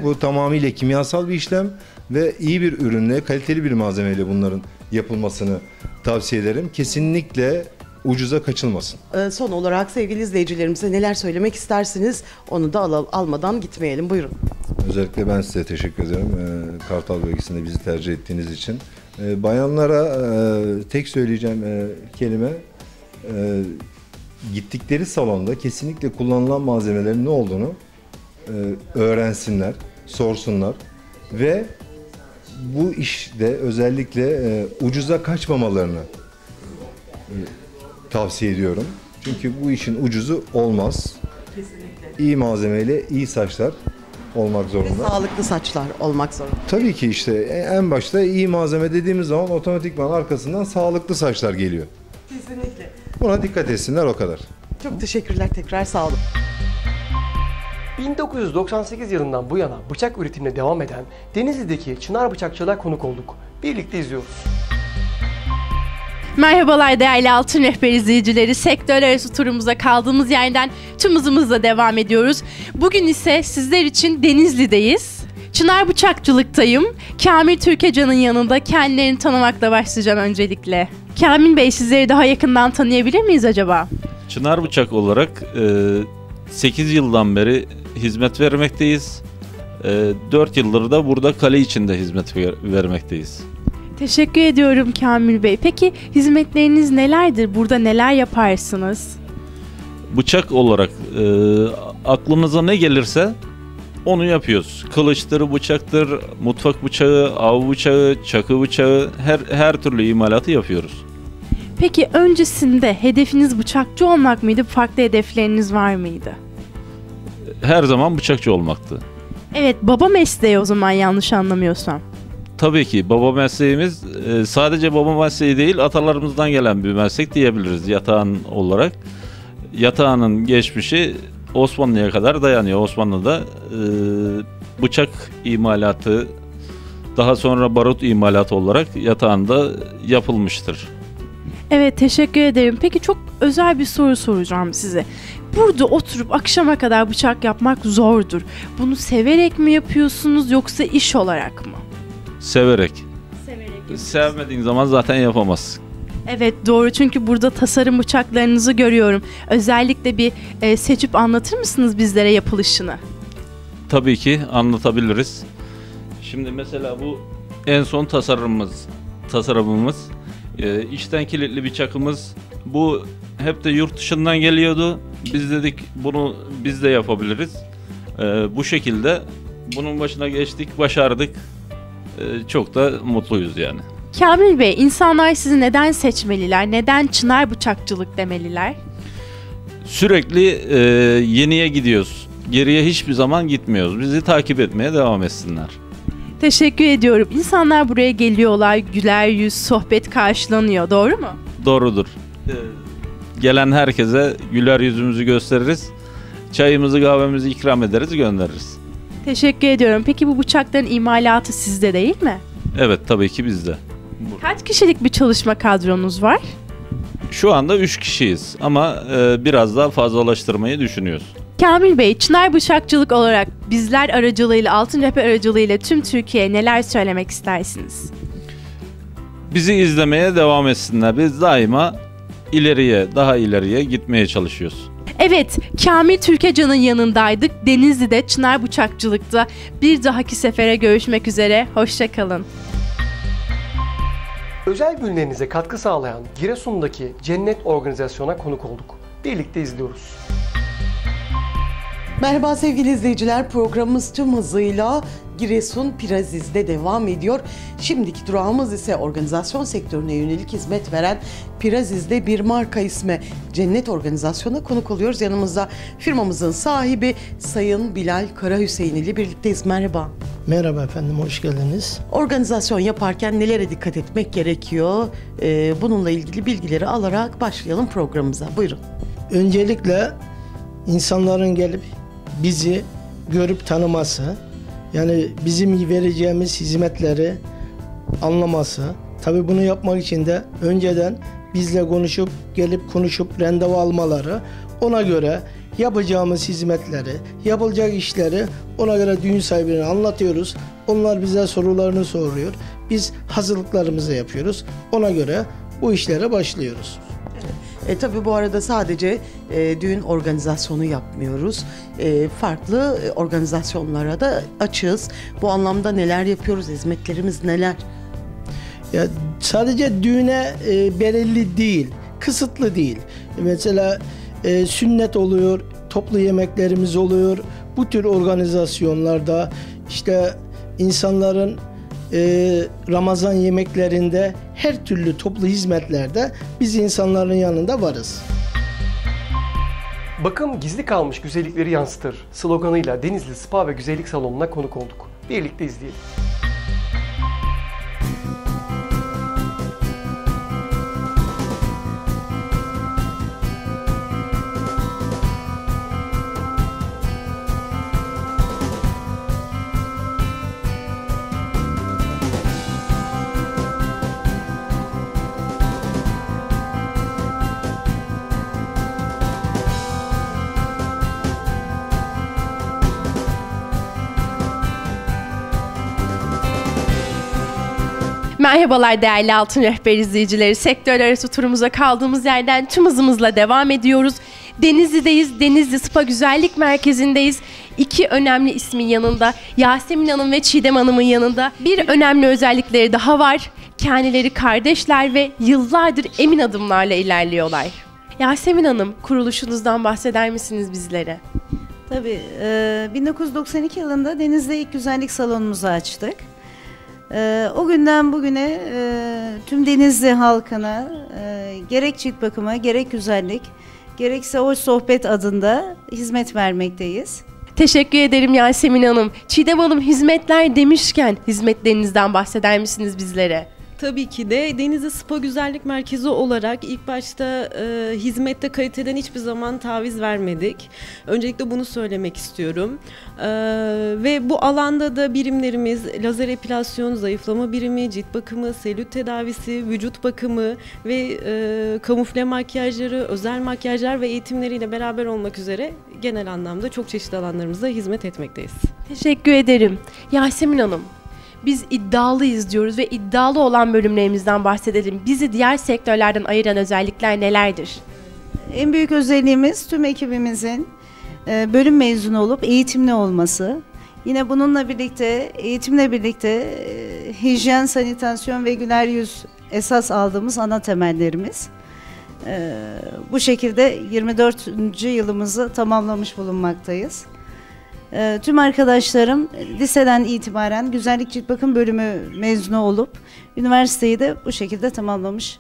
Bu tamamıyla kimyasal bir işlem ve iyi bir ürünle, kaliteli bir malzemeyle bunların yapılmasını tavsiye ederim. Kesinlikle ucuza kaçılmasın. E, son olarak sevgili izleyicilerimize neler söylemek istersiniz onu da al- almadan gitmeyelim buyurun. Özellikle ben size teşekkür ederim. Ee, Kartal bölgesinde bizi tercih ettiğiniz için. Ee, Bayanlara e, tek söyleyeceğim e, kelime e, gittikleri salonda kesinlikle kullanılan malzemelerin ne olduğunu öğrensinler, sorsunlar ve bu işte özellikle e, ucuza kaçmamalarını e, tavsiye ediyorum. Çünkü bu işin ucuzu olmaz. İyi malzemeyle iyi saçlar olmak zorunda. Sağlıklı saçlar olmak zorunda. Tabii ki işte en başta iyi malzeme dediğimiz zaman otomatikman arkasından sağlıklı saçlar geliyor. Kesinlikle. Buna dikkat etsinler o kadar. Çok teşekkürler tekrar sağ olun. 1998 yılından bu yana bıçak üretimine devam eden Denizli'deki Çınar Bıçakçı'da konuk olduk. Birlikte izliyoruz. Merhabalar değerli Altın Rehber izleyicileri. Sektör arası turumuza kaldığımız yerden tüm hızımızla devam ediyoruz. Bugün ise sizler için Denizli'deyiz. Çınar Bıçakçılık'tayım. Kamil Türkecan'ın yanında kendilerini tanımakla başlayacağım öncelikle. Kamil Bey sizleri daha yakından tanıyabilir miyiz acaba? Çınar Bıçak olarak e, 8 yıldan beri hizmet vermekteyiz. E, 4 yıldır da burada kale içinde hizmet ver- vermekteyiz. Teşekkür ediyorum Kamil Bey. Peki hizmetleriniz nelerdir? Burada neler yaparsınız? Bıçak olarak e, aklımıza ne gelirse onu yapıyoruz. Kılıçtır, bıçaktır, mutfak bıçağı, av bıçağı, çakı bıçağı her her türlü imalatı yapıyoruz. Peki öncesinde hedefiniz bıçakçı olmak mıydı? Farklı hedefleriniz var mıydı? Her zaman bıçakçı olmaktı. Evet, baba mesleği o zaman yanlış anlamıyorsam. Tabii ki baba mesleğimiz e, sadece baba mesleği değil atalarımızdan gelen bir meslek diyebiliriz yatağın olarak. Yatağının geçmişi Osmanlı'ya kadar dayanıyor. Osmanlı'da e, bıçak imalatı daha sonra barut imalatı olarak yatağında yapılmıştır. Evet, teşekkür ederim. Peki çok özel bir soru soracağım size. Burada oturup akşama kadar bıçak yapmak zordur. Bunu severek mi yapıyorsunuz yoksa iş olarak mı? Severek. Sevmediğin zaman zaten yapamazsın. Evet doğru çünkü burada tasarım bıçaklarınızı görüyorum. Özellikle bir e, seçip anlatır mısınız bizlere yapılışını? Tabii ki anlatabiliriz. Şimdi mesela bu en son tasarımımız, tasarımımız. Ee, içten kilitli bir çakımız. Bu hep de yurt dışından geliyordu. Biz dedik bunu biz de yapabiliriz. Ee, bu şekilde bunun başına geçtik, başardık. Ee, çok da mutluyuz yani. Kamil Bey, insanlar sizi neden seçmeliler? Neden çınar bıçakçılık demeliler? Sürekli e, yeniye gidiyoruz. Geriye hiçbir zaman gitmiyoruz. Bizi takip etmeye devam etsinler. Teşekkür ediyorum. İnsanlar buraya geliyorlar, güler yüz, sohbet karşılanıyor. Doğru mu? Doğrudur. Gelen herkese güler yüzümüzü gösteririz. Çayımızı kahvemizi ikram ederiz göndeririz. Teşekkür ediyorum. Peki bu bıçakların imalatı sizde değil mi? Evet tabii ki bizde. Kaç kişilik bir çalışma kadronuz var? Şu anda 3 kişiyiz ama e, biraz daha fazlalaştırmayı düşünüyoruz. Kamil Bey, Çınar Bıçakçılık olarak bizler aracılığıyla, Altın Rehber aracılığıyla tüm Türkiye'ye neler söylemek istersiniz? Bizi izlemeye devam etsinler. Biz daima ileriye, daha ileriye gitmeye çalışıyoruz. Evet, Kamil Türkecan'ın yanındaydık. Denizli'de Çınar Bıçakçılık'ta. Bir dahaki sefere görüşmek üzere. Hoşçakalın. Özel günlerinize katkı sağlayan Giresun'daki Cennet Organizasyon'a konuk olduk. Birlikte izliyoruz. Merhaba sevgili izleyiciler. Programımız tüm hızıyla Giresun Piraziz'de devam ediyor. Şimdiki durağımız ise organizasyon sektörüne yönelik hizmet veren Piraziz'de bir marka ismi Cennet Organizasyon'a konuk oluyoruz. Yanımızda firmamızın sahibi Sayın Bilal Karahüseyin ile birlikteyiz. Merhaba. Merhaba efendim, hoş geldiniz. Organizasyon yaparken nelere dikkat etmek gerekiyor? Ee, bununla ilgili bilgileri alarak başlayalım programımıza. Buyurun. Öncelikle insanların gelip bizi görüp tanıması, yani bizim vereceğimiz hizmetleri anlaması. Tabii bunu yapmak için de önceden bizle konuşup gelip konuşup randevu almaları, ona göre yapacağımız hizmetleri, yapılacak işleri ona göre düğün sahibine anlatıyoruz. Onlar bize sorularını soruyor. Biz hazırlıklarımızı yapıyoruz. Ona göre bu işlere başlıyoruz. E, tabii bu arada sadece e, düğün organizasyonu yapmıyoruz. E, farklı e, organizasyonlara da açığız. Bu anlamda neler yapıyoruz? Hizmetlerimiz neler? Ya sadece düğüne e, belirli değil, kısıtlı değil. Mesela e, sünnet oluyor, toplu yemeklerimiz oluyor. Bu tür organizasyonlarda işte insanların e, Ramazan yemeklerinde her türlü toplu hizmetlerde biz insanların yanında varız. Bakım gizli kalmış güzellikleri yansıtır sloganıyla Denizli Spa ve Güzellik Salonu'na konuk olduk. Birlikte izleyelim. Merhabalar değerli Altın Rehber izleyicileri. Sektör arası turumuza kaldığımız yerden tüm hızımızla devam ediyoruz. Denizli'deyiz. Denizli Spa Güzellik Merkezi'ndeyiz. İki önemli ismin yanında Yasemin Hanım ve Çiğdem Hanım'ın yanında bir önemli özellikleri daha var. Kendileri kardeşler ve yıllardır emin adımlarla ilerliyorlar. Yasemin Hanım kuruluşunuzdan bahseder misiniz bizlere? Tabii. e, 1992 yılında Deniz'de ilk güzellik salonumuzu açtık. E, o günden bugüne e, tüm Denizli halkına e, gerek cilt bakımı, gerek güzellik, gerekse hoş sohbet adında hizmet vermekteyiz. Teşekkür ederim Yasemin Hanım. Çiğdem Hanım hizmetler demişken hizmetlerinizden bahseder misiniz bizlere? Tabii ki de Denizli Spa Güzellik Merkezi olarak ilk başta e, hizmette kaliteden hiçbir zaman taviz vermedik. Öncelikle bunu söylemek istiyorum. E, ve bu alanda da birimlerimiz lazer epilasyon, zayıflama birimi, cilt bakımı, selülit tedavisi, vücut bakımı ve e, kamufle makyajları, özel makyajlar ve eğitimleriyle beraber olmak üzere genel anlamda çok çeşitli alanlarımızda hizmet etmekteyiz. Teşekkür ederim. Yasemin Hanım, biz iddialıyız diyoruz ve iddialı olan bölümlerimizden bahsedelim. Bizi diğer sektörlerden ayıran özellikler nelerdir? En büyük özelliğimiz tüm ekibimizin e, bölüm mezunu olup eğitimli olması. Yine bununla birlikte, eğitimle birlikte e, hijyen, sanitasyon ve güler yüz esas aldığımız ana temellerimiz. E, bu şekilde 24. yılımızı tamamlamış bulunmaktayız. E, tüm arkadaşlarım liseden itibaren güzellik cilt bakım bölümü mezunu olup üniversiteyi de bu şekilde tamamlamış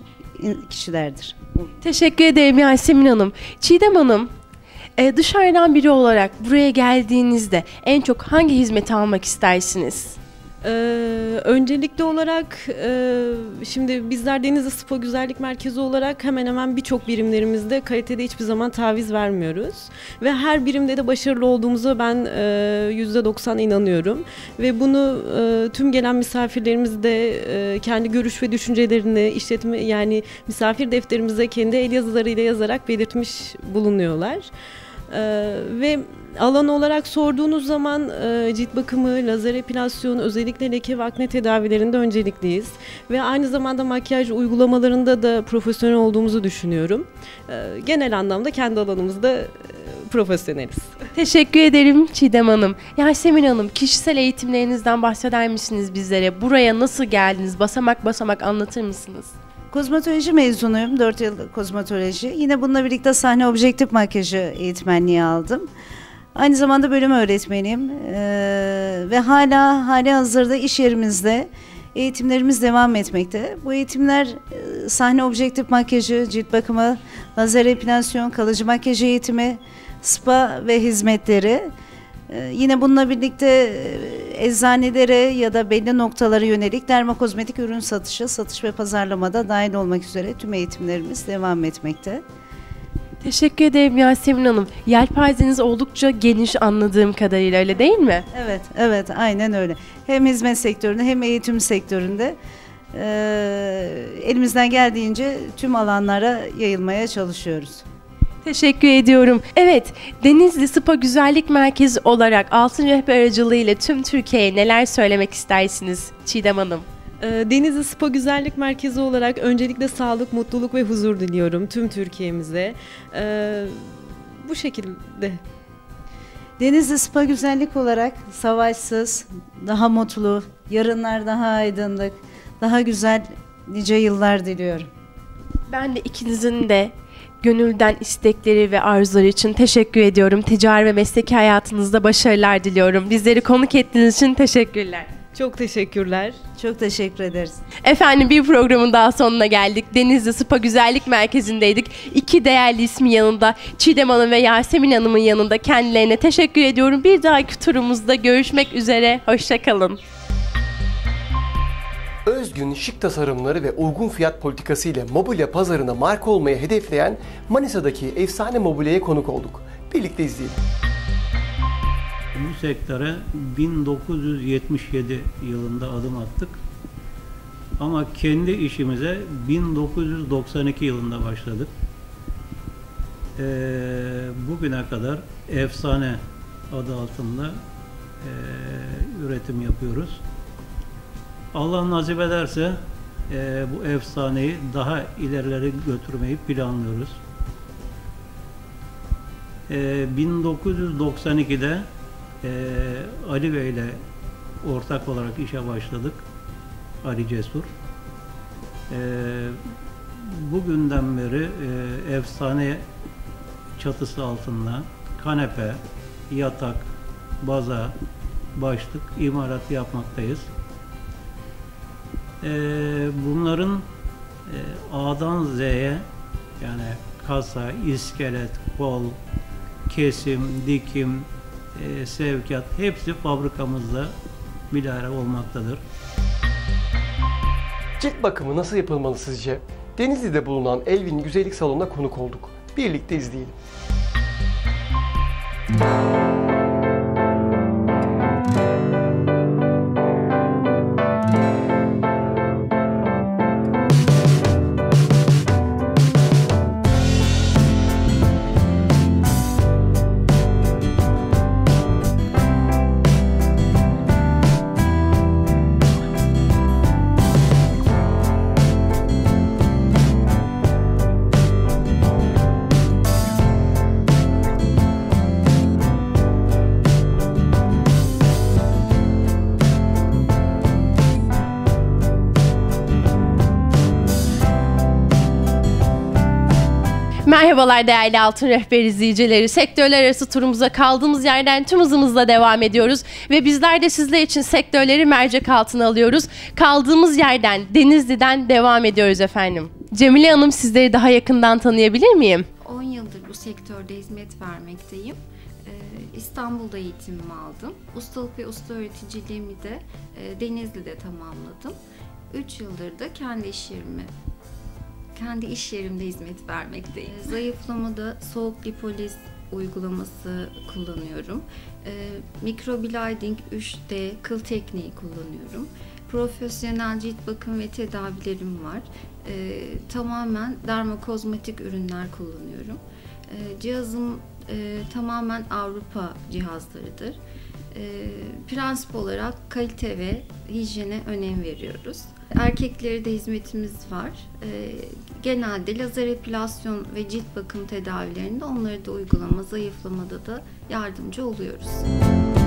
kişilerdir. Teşekkür ederim Yasemin Hanım. Çiğdem Hanım, e, dışarıdan biri olarak buraya geldiğinizde en çok hangi hizmeti almak istersiniz? Ee, öncelikli olarak e, şimdi bizler Denizli Spa Güzellik Merkezi olarak hemen hemen birçok birimlerimizde kalitede hiçbir zaman taviz vermiyoruz. Ve her birimde de başarılı olduğumuza ben e, %90 inanıyorum. Ve bunu e, tüm gelen misafirlerimiz de e, kendi görüş ve düşüncelerini işletme yani misafir defterimize kendi el yazılarıyla yazarak belirtmiş bulunuyorlar. Ee, ve alan olarak sorduğunuz zaman e, cilt bakımı, lazer epilasyon, özellikle leke ve akne tedavilerinde öncelikliyiz. Ve aynı zamanda makyaj uygulamalarında da profesyonel olduğumuzu düşünüyorum. Ee, genel anlamda kendi alanımızda e, profesyoneliz. Teşekkür ederim Çiğdem Hanım. Yasemin Hanım, kişisel eğitimlerinizden bahseder misiniz bizlere? Buraya nasıl geldiniz? Basamak basamak anlatır mısınız? Kozmetoloji mezunuyum. 4 yıl kozmetoloji. Yine bununla birlikte sahne objektif makyajı eğitmenliği aldım. Aynı zamanda bölüm öğretmeniyim. Ee, ve hala hali hazırda iş yerimizde eğitimlerimiz devam etmekte. Bu eğitimler e, sahne objektif makyajı, cilt bakımı, lazer epilasyon, kalıcı makyaj eğitimi, spa ve hizmetleri. Ee, yine bununla birlikte e, eczanelere ya da belli noktalara yönelik dermokozmetik ürün satışı, satış ve pazarlamada dahil olmak üzere tüm eğitimlerimiz devam etmekte. Teşekkür ederim Yasemin Hanım. Yelpazeniz oldukça geniş anladığım kadarıyla öyle değil mi? Evet, evet aynen öyle. Hem hizmet sektöründe hem eğitim sektöründe e, elimizden geldiğince tüm alanlara yayılmaya çalışıyoruz. Teşekkür ediyorum. Evet, Denizli Spa Güzellik Merkezi olarak Altın Rehber aracılığı ile tüm Türkiye'ye neler söylemek istersiniz Çiğdem Hanım? Ee, Denizli Spa Güzellik Merkezi olarak öncelikle sağlık, mutluluk ve huzur diliyorum tüm Türkiye'mize. Ee, bu şekilde. Denizli Spa Güzellik olarak savaşsız, daha mutlu, yarınlar daha aydınlık, daha güzel nice yıllar diliyorum. Ben de ikinizin de gönülden istekleri ve arzuları için teşekkür ediyorum. Ticari ve mesleki hayatınızda başarılar diliyorum. Bizleri konuk ettiğiniz için teşekkürler. Çok teşekkürler. Çok teşekkür ederiz. Efendim bir programın daha sonuna geldik. Denizli Spa Güzellik Merkezi'ndeydik. İki değerli ismi yanında Çiğdem Hanım ve Yasemin Hanım'ın yanında kendilerine teşekkür ediyorum. Bir dahaki turumuzda görüşmek üzere. Hoşçakalın. Özgün şık tasarımları ve uygun fiyat politikası ile mobilya pazarına marka olmayı hedefleyen Manisa'daki efsane mobilyaya konuk olduk. Birlikte izleyelim. Bu sektöre 1977 yılında adım attık. Ama kendi işimize 1992 yılında başladık. Ee, bugüne kadar efsane adı altında e, üretim yapıyoruz. Allah nasip ederse e, bu efsaneyi daha ilerilere götürmeyi planlıyoruz. Ee, 1992'de e, Ali Bey ile ortak olarak işe başladık. Ali Cesur. Ee, bugünden beri e, efsane çatısı altında kanepe, yatak, baza, başlık imalatı yapmaktayız. Ee, bunların e, A'dan Z'ye yani kasa, iskelet, kol, kesim, dikim, e, sevkiyat hepsi fabrikamızda bilahare olmaktadır. Cilt bakımı nasıl yapılmalı sizce? Denizli'de bulunan Elvin Güzellik Salonu'na konuk olduk. Birlikte izleyelim. Merhabalar değerli Altın Rehber izleyicileri. Sektörler arası turumuza kaldığımız yerden tüm hızımızla devam ediyoruz. Ve bizler de sizler için sektörleri mercek altına alıyoruz. Kaldığımız yerden Denizli'den devam ediyoruz efendim. Cemile Hanım sizleri daha yakından tanıyabilir miyim? 10 yıldır bu sektörde hizmet vermekteyim. Ee, İstanbul'da eğitimimi aldım. Ustalık ve usta öğreticiliğimi de e, Denizli'de tamamladım. 3 yıldır da kendi iş kendi iş yerimde hizmet vermekteyim. Ee, Zayıflamada soğuk lipoliz uygulaması kullanıyorum. Ee, Microbliding 3D kıl tekniği kullanıyorum. Profesyonel cilt bakım ve tedavilerim var. Ee, tamamen dermokozmetik ürünler kullanıyorum. Ee, cihazım e, tamamen Avrupa cihazlarıdır. Ee, prensip olarak kalite ve hijyene önem veriyoruz. Erkeklere de hizmetimiz var. Ee, genelde lazer epilasyon ve cilt bakım tedavilerinde onları da uygulama, zayıflamada da yardımcı oluyoruz. Ee,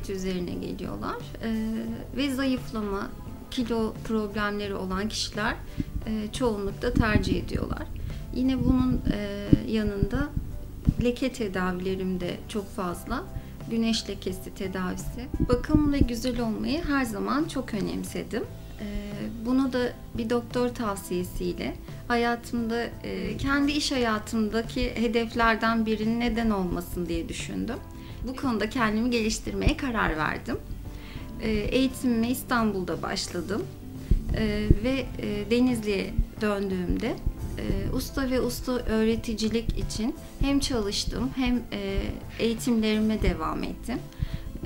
şikayeti üzerine geliyorlar Ee, ve zayıflama, kilo problemleri olan kişiler e, çoğunlukla tercih ediyorlar. Yine bunun e, yanında leke tedavilerim de çok fazla. Güneş lekesi tedavisi. Bakım ve güzel olmayı her zaman çok önemsedim. Ee, Bunu da bir doktor tavsiyesiyle hayatımda, e, kendi iş hayatımdaki hedeflerden birinin neden olmasın diye düşündüm. Bu konuda kendimi geliştirmeye karar verdim. Ee, Eğitimime İstanbul'da başladım Ee, ve e, Denizli'ye döndüğümde e, usta ve usta öğreticilik için hem çalıştım hem e, eğitimlerime devam ettim.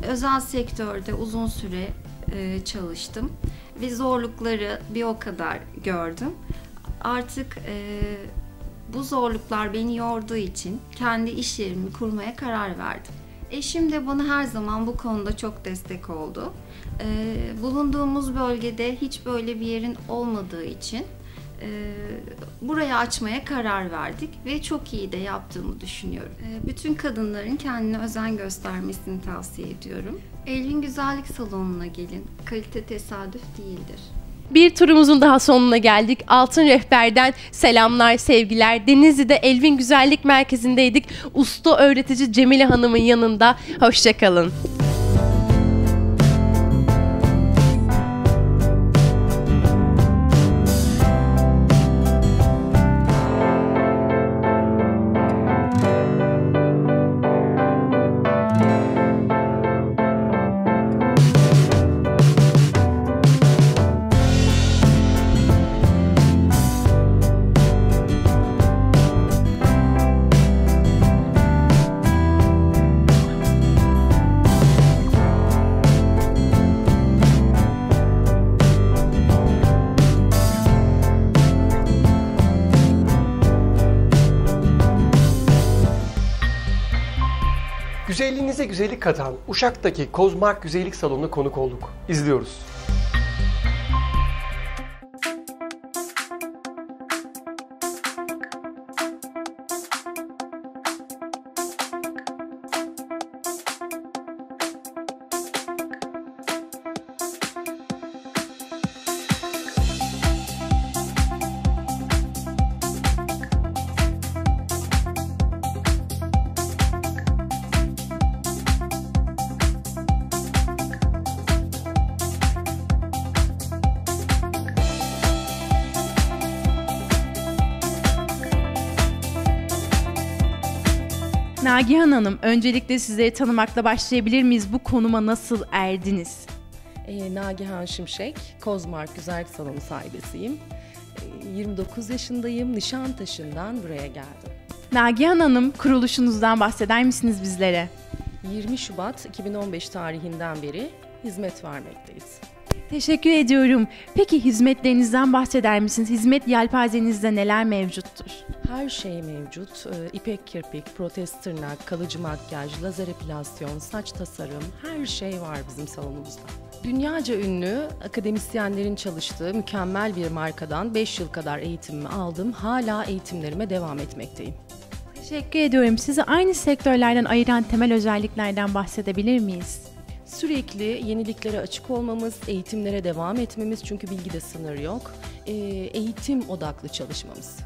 Özel sektörde uzun süre çalıştım ve zorlukları bir o kadar gördüm. Artık bu zorluklar beni yorduğu için kendi iş yerimi kurmaya karar verdim. Eşim de bana her zaman bu konuda çok destek oldu. Ee, bulunduğumuz bölgede hiç böyle bir yerin olmadığı için e, buraya açmaya karar verdik ve çok iyi de yaptığımı düşünüyorum. Ee, bütün kadınların kendine özen göstermesini tavsiye ediyorum. Elvin Güzellik Salonu'na gelin. Kalite tesadüf değildir. Bir turumuzun daha sonuna geldik. Altın Rehber'den selamlar, sevgiler. Denizli'de Elvin Güzellik Merkezi'ndeydik. Usta öğretici Cemile Hanım'ın yanında. Hoşçakalın. Katan Uşak'taki Kozmark Güzellik Salonu'na konuk olduk. İzliyoruz. Nagihan Hanım, öncelikle sizleri tanımakla başlayabilir miyiz? Bu konuma nasıl erdiniz? Ee, Nagihan Şimşek, Kozmark Güzellik Salonu sahibesiyim. Ee, 29 yaşındayım, Nişantaşı'ndan buraya geldim. Nagihan Hanım, kuruluşunuzdan bahseder misiniz bizlere? 20 Şubat 2015 tarihinden beri hizmet vermekteyiz. Teşekkür ediyorum. Peki hizmetlerinizden bahseder misiniz? Hizmet yelpazenizde neler mevcuttur? Her şey mevcut. Ee, İpek kirpik, protez tırnak, kalıcı makyaj, lazer epilasyon, saç tasarım her şey var bizim salonumuzda. Dünyaca ünlü akademisyenlerin çalıştığı mükemmel bir markadan 5 yıl kadar eğitimimi aldım. Hala eğitimlerime devam etmekteyim. Teşekkür ediyorum. Sizi aynı sektörlerden ayıran temel özelliklerden bahsedebilir miyiz? Sürekli yeniliklere açık olmamız, eğitimlere devam etmemiz çünkü bilgide sınır yok. Ee, eğitim odaklı çalışmamız.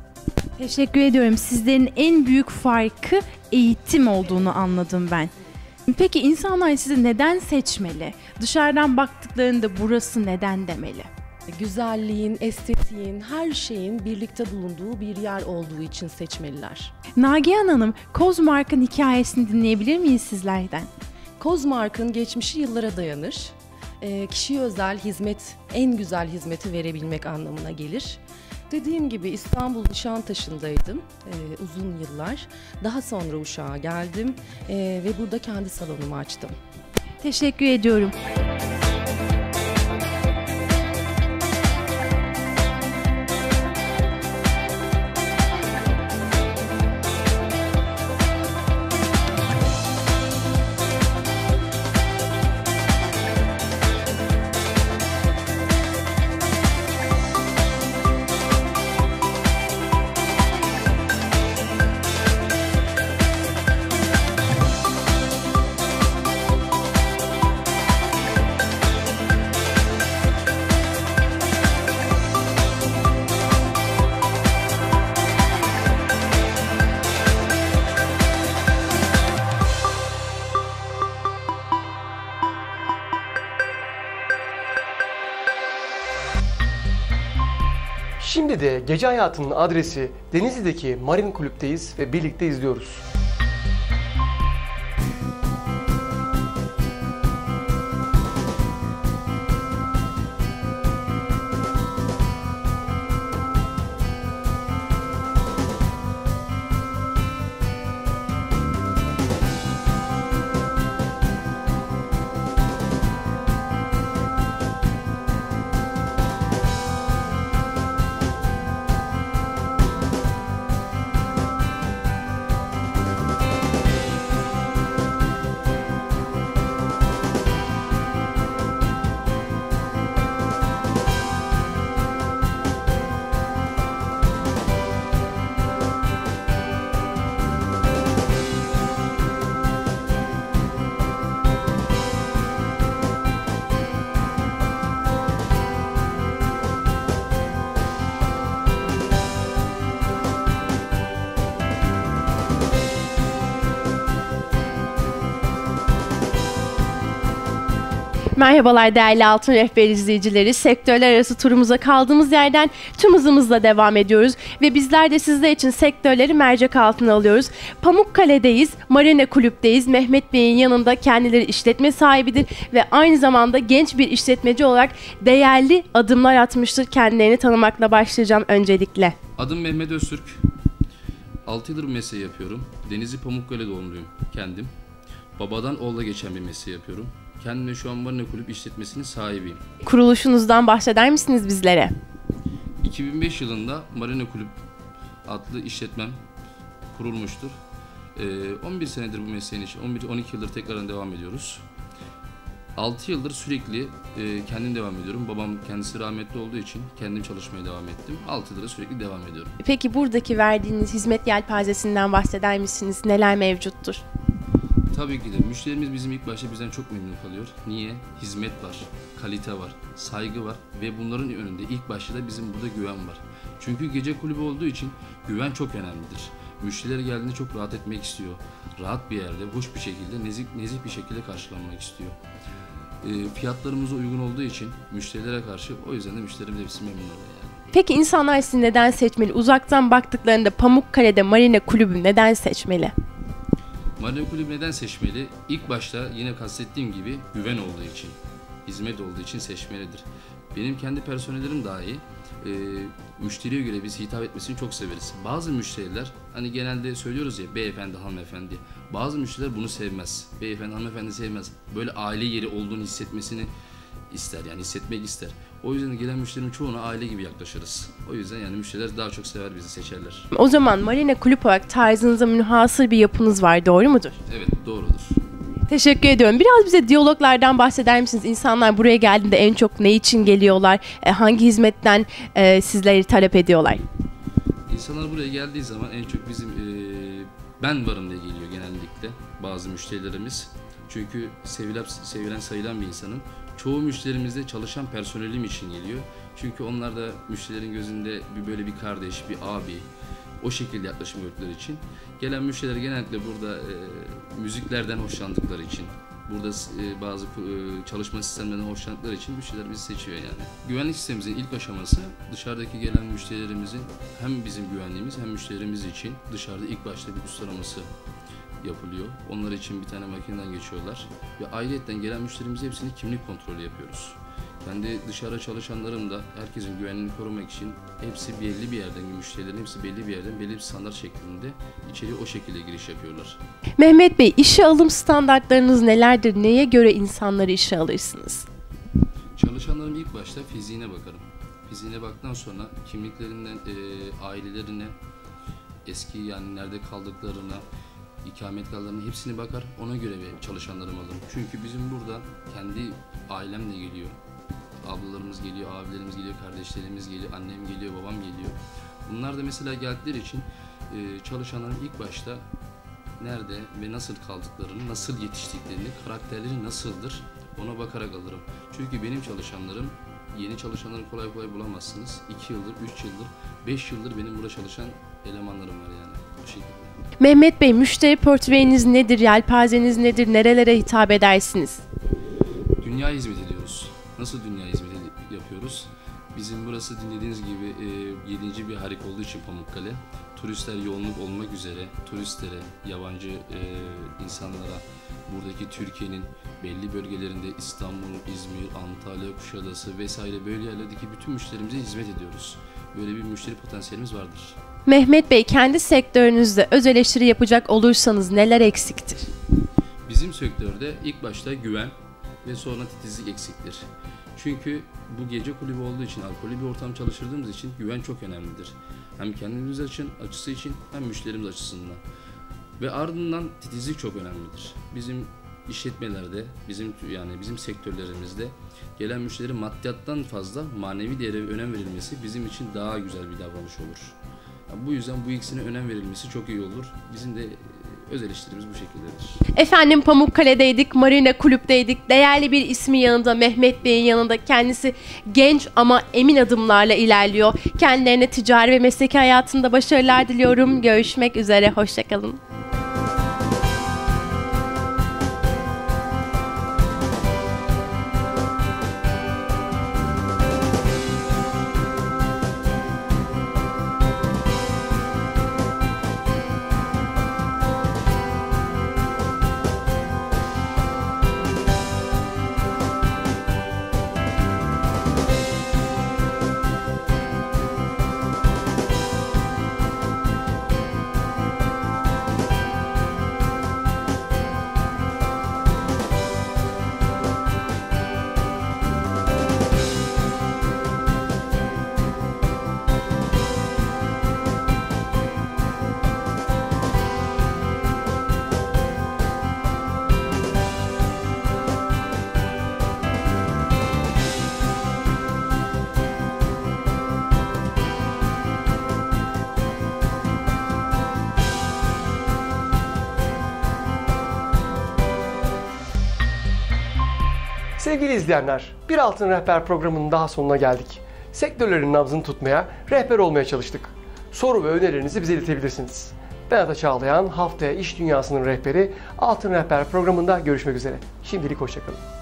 Teşekkür ediyorum. Sizlerin en büyük farkı eğitim olduğunu anladım ben. Peki insanlar sizi neden seçmeli? Dışarıdan baktıklarında burası neden demeli? Güzelliğin, estetiğin, her şeyin birlikte bulunduğu bir yer olduğu için seçmeliler. Nagihan Hanım, Kozmark'ın hikayesini dinleyebilir miyiz sizlerden? Kozmark'ın geçmişi yıllara dayanır. E, kişiye özel hizmet, en güzel hizmeti verebilmek anlamına gelir. Dediğim gibi İstanbul Nişantaşı'ndaydım e, uzun yıllar. Daha sonra Uşak'a geldim e, ve burada kendi salonumu açtım. Teşekkür ediyorum. Gece hayatının adresi Denizli'deki Marin Kulüp'teyiz ve birlikte izliyoruz. Merhabalar değerli Altın Rehber izleyicileri. Sektörler arası turumuza kaldığımız yerden tüm hızımızla devam ediyoruz. Ve bizler de sizler için sektörleri mercek altına alıyoruz. Pamukkale'deyiz, Marine Kulüp'teyiz. Mehmet Bey'in yanında kendileri işletme sahibidir ve aynı zamanda genç bir işletmeci olarak değerli adımlar atmıştır. Kendilerini tanımakla başlayacağım öncelikle. Adım Mehmet Öztürk. 6 yıldır mesleği yapıyorum. Denizli Pamukkale doğumluyum kendim. Babadan oğula geçen bir mesleği yapıyorum. Kendime şu an Marina Kulüp işletmesinin sahibiyim. Kuruluşunuzdan bahseder misiniz bizlere? 2005 yılında Marina Kulüp adlı işletmem kurulmuştur. Ee, 11 senedir bu mesleğin için, 11-12 yıldır tekrardan devam ediyoruz. 6 yıldır sürekli e, kendim devam ediyorum. Babam kendisi rahmetli olduğu için kendim çalışmaya devam ettim. 6 yıldır sürekli devam ediyorum. Peki buradaki verdiğiniz hizmet yelpazesinden bahseder misiniz? Neler mevcuttur? Tabii ki de müşterimiz bizim ilk başta bizden çok memnun kalıyor. Niye? Hizmet var, kalite var, saygı var ve bunların önünde ilk başta da bizim burada güven var. Çünkü gece kulübü olduğu için güven çok önemlidir. Müşteriler geldiğinde çok rahat etmek istiyor. Rahat bir yerde, hoş bir şekilde, nezih, nezih bir şekilde karşılanmak istiyor. E, fiyatlarımız uygun olduğu için müşterilere karşı o yüzden de müşterimiz hepsi memnun oluyor yani. Peki insanlar sizi neden seçmeli? Uzaktan baktıklarında Pamukkale'de Marina Kulübü neden seçmeli? Marina Kulübü neden seçmeli? İlk başta yine kastettiğim gibi güven olduğu için, hizmet olduğu için seçmelidir. Benim kendi personellerim dahi e, müşteriye göre biz hitap etmesini çok severiz. Bazı müşteriler hani genelde söylüyoruz ya beyefendi hanımefendi. Bazı müşteriler bunu sevmez. Beyefendi hanımefendi sevmez. Böyle aile yeri olduğunu hissetmesini ister yani hissetmek ister. O yüzden gelen müşterinin çoğuna aile gibi yaklaşırız. O yüzden yani müşteriler daha çok sever bizi seçerler. O zaman Marina Kulüp olarak tarzınıza münhasır bir yapınız var doğru mudur? Evet doğrudur. Teşekkür ediyorum. Biraz bize diyaloglardan bahseder misiniz? İnsanlar buraya geldiğinde en çok ne için geliyorlar? E, hangi hizmetten e, sizleri talep ediyorlar? İnsanlar buraya geldiği zaman en çok bizim e, ben varım diye geliyor genellikle bazı müşterilerimiz. Çünkü sevilen, sevilen sayılan bir insanım. Çoğu müşterimiz de çalışan personelim için geliyor. Çünkü onlar da müşterilerin gözünde bir böyle bir kardeş, bir abi, o şekilde yaklaşım gördükleri için. Gelen müşteriler genellikle burada e, müziklerden hoşlandıkları için, burada e, bazı e, çalışma sistemlerinden hoşlandıkları için müşteriler bizi seçiyor yani. Güvenlik sistemimizin ilk aşaması dışarıdaki gelen müşterilerimizin hem bizim güvenliğimiz hem müşterimiz için dışarıda ilk başta bir üst yapılıyor. Onlar için bir tane makineden geçiyorlar ve ayrıyetten gelen müşterimiz hepsini kimlik kontrolü yapıyoruz. Kendi dışarı çalışanlarım da herkesin güvenliğini korumak için hepsi belli bir yerden, müşterilerin hepsi belli bir yerden belli bir standart şeklinde içeri o şekilde giriş yapıyorlar. Mehmet Bey, işe alım standartlarınız nelerdir? Neye göre insanları işe alırsınız? Çalışanların ilk başta fiziğine bakarım. Fiziğine baktıktan sonra kimliklerinden, e, ailelerine, eski yani nerede kaldıklarına, ikametgahlarına hepsini bakar. Ona göre bir çalışanlarım alırım. Çünkü bizim burada kendi ailemle geliyor. Ablalarımız geliyor, abilerimiz geliyor, kardeşlerimiz geliyor, annem geliyor, babam geliyor. Bunlar da mesela geldikleri için e, çalışanların ilk başta nerede ve nasıl kaldıklarını, nasıl yetiştiklerini, karakterleri nasıldır ona bakarak alırım. Çünkü benim çalışanlarım yeni çalışanları kolay kolay bulamazsınız. 2 yıldır, 3 yıldır, 5 yıldır benim burada çalışan elemanlarım var yani bu şekilde. Mehmet Bey, müşteri portföyünüz nedir? Yelpazeniz nedir? Nerelere hitap edersiniz? Dünya hizmet ediyoruz. Nasıl dünya hizmeti yapıyoruz? Bizim burası dinlediğiniz gibi e, 7. bir harik olduğu için Pamukkale. Turistler yoğunluk olmak üzere turistlere, yabancı e, insanlara, buradaki Türkiye'nin belli bölgelerinde İstanbul, İzmir, Antalya, Kuşadası vesaire böyle yerlerdeki bütün müşterimize hizmet ediyoruz. Böyle bir müşteri potansiyelimiz vardır. Mehmet Bey, kendi sektörünüzde öz eleştiri yapacak olursanız neler eksiktir? Bizim sektörde ilk başta güven ve sonra titizlik eksiktir. Çünkü bu gece kulübü olduğu için, alkolü bir ortam çalıştırdığımız için güven çok önemlidir. Hem kendimiz için, açısı için hem müşterimiz açısından. Ve ardından titizlik çok önemlidir. Bizim işletmelerde, bizim yani bizim sektörlerimizde gelen müşteri maddiyattan fazla manevi değere önem verilmesi bizim için daha güzel bir davranış olur. Bu yüzden bu ikisine önem verilmesi çok iyi olur. Bizim de öz eleştirimiz bu şekildedir. Efendim Pamukkale'deydik, Marina Kulüp'teydik. Değerli bir ismi yanında, Mehmet Bey'in yanında. Kendisi genç ama emin adımlarla ilerliyor. Kendilerine ticari ve mesleki hayatında başarılar diliyorum. Görüşmek üzere, hoşçakalın. Sevgili izleyenler, Bir Altın Rehber programının daha sonuna geldik. Sektörlerin nabzını tutmaya, rehber olmaya çalıştık. Soru ve önerilerinizi bize iletebilirsiniz. Ben Ata Çağlayan, haftaya İş Dünyası'nın rehberi Altın Rehber programında görüşmek üzere. Şimdilik hoşçakalın.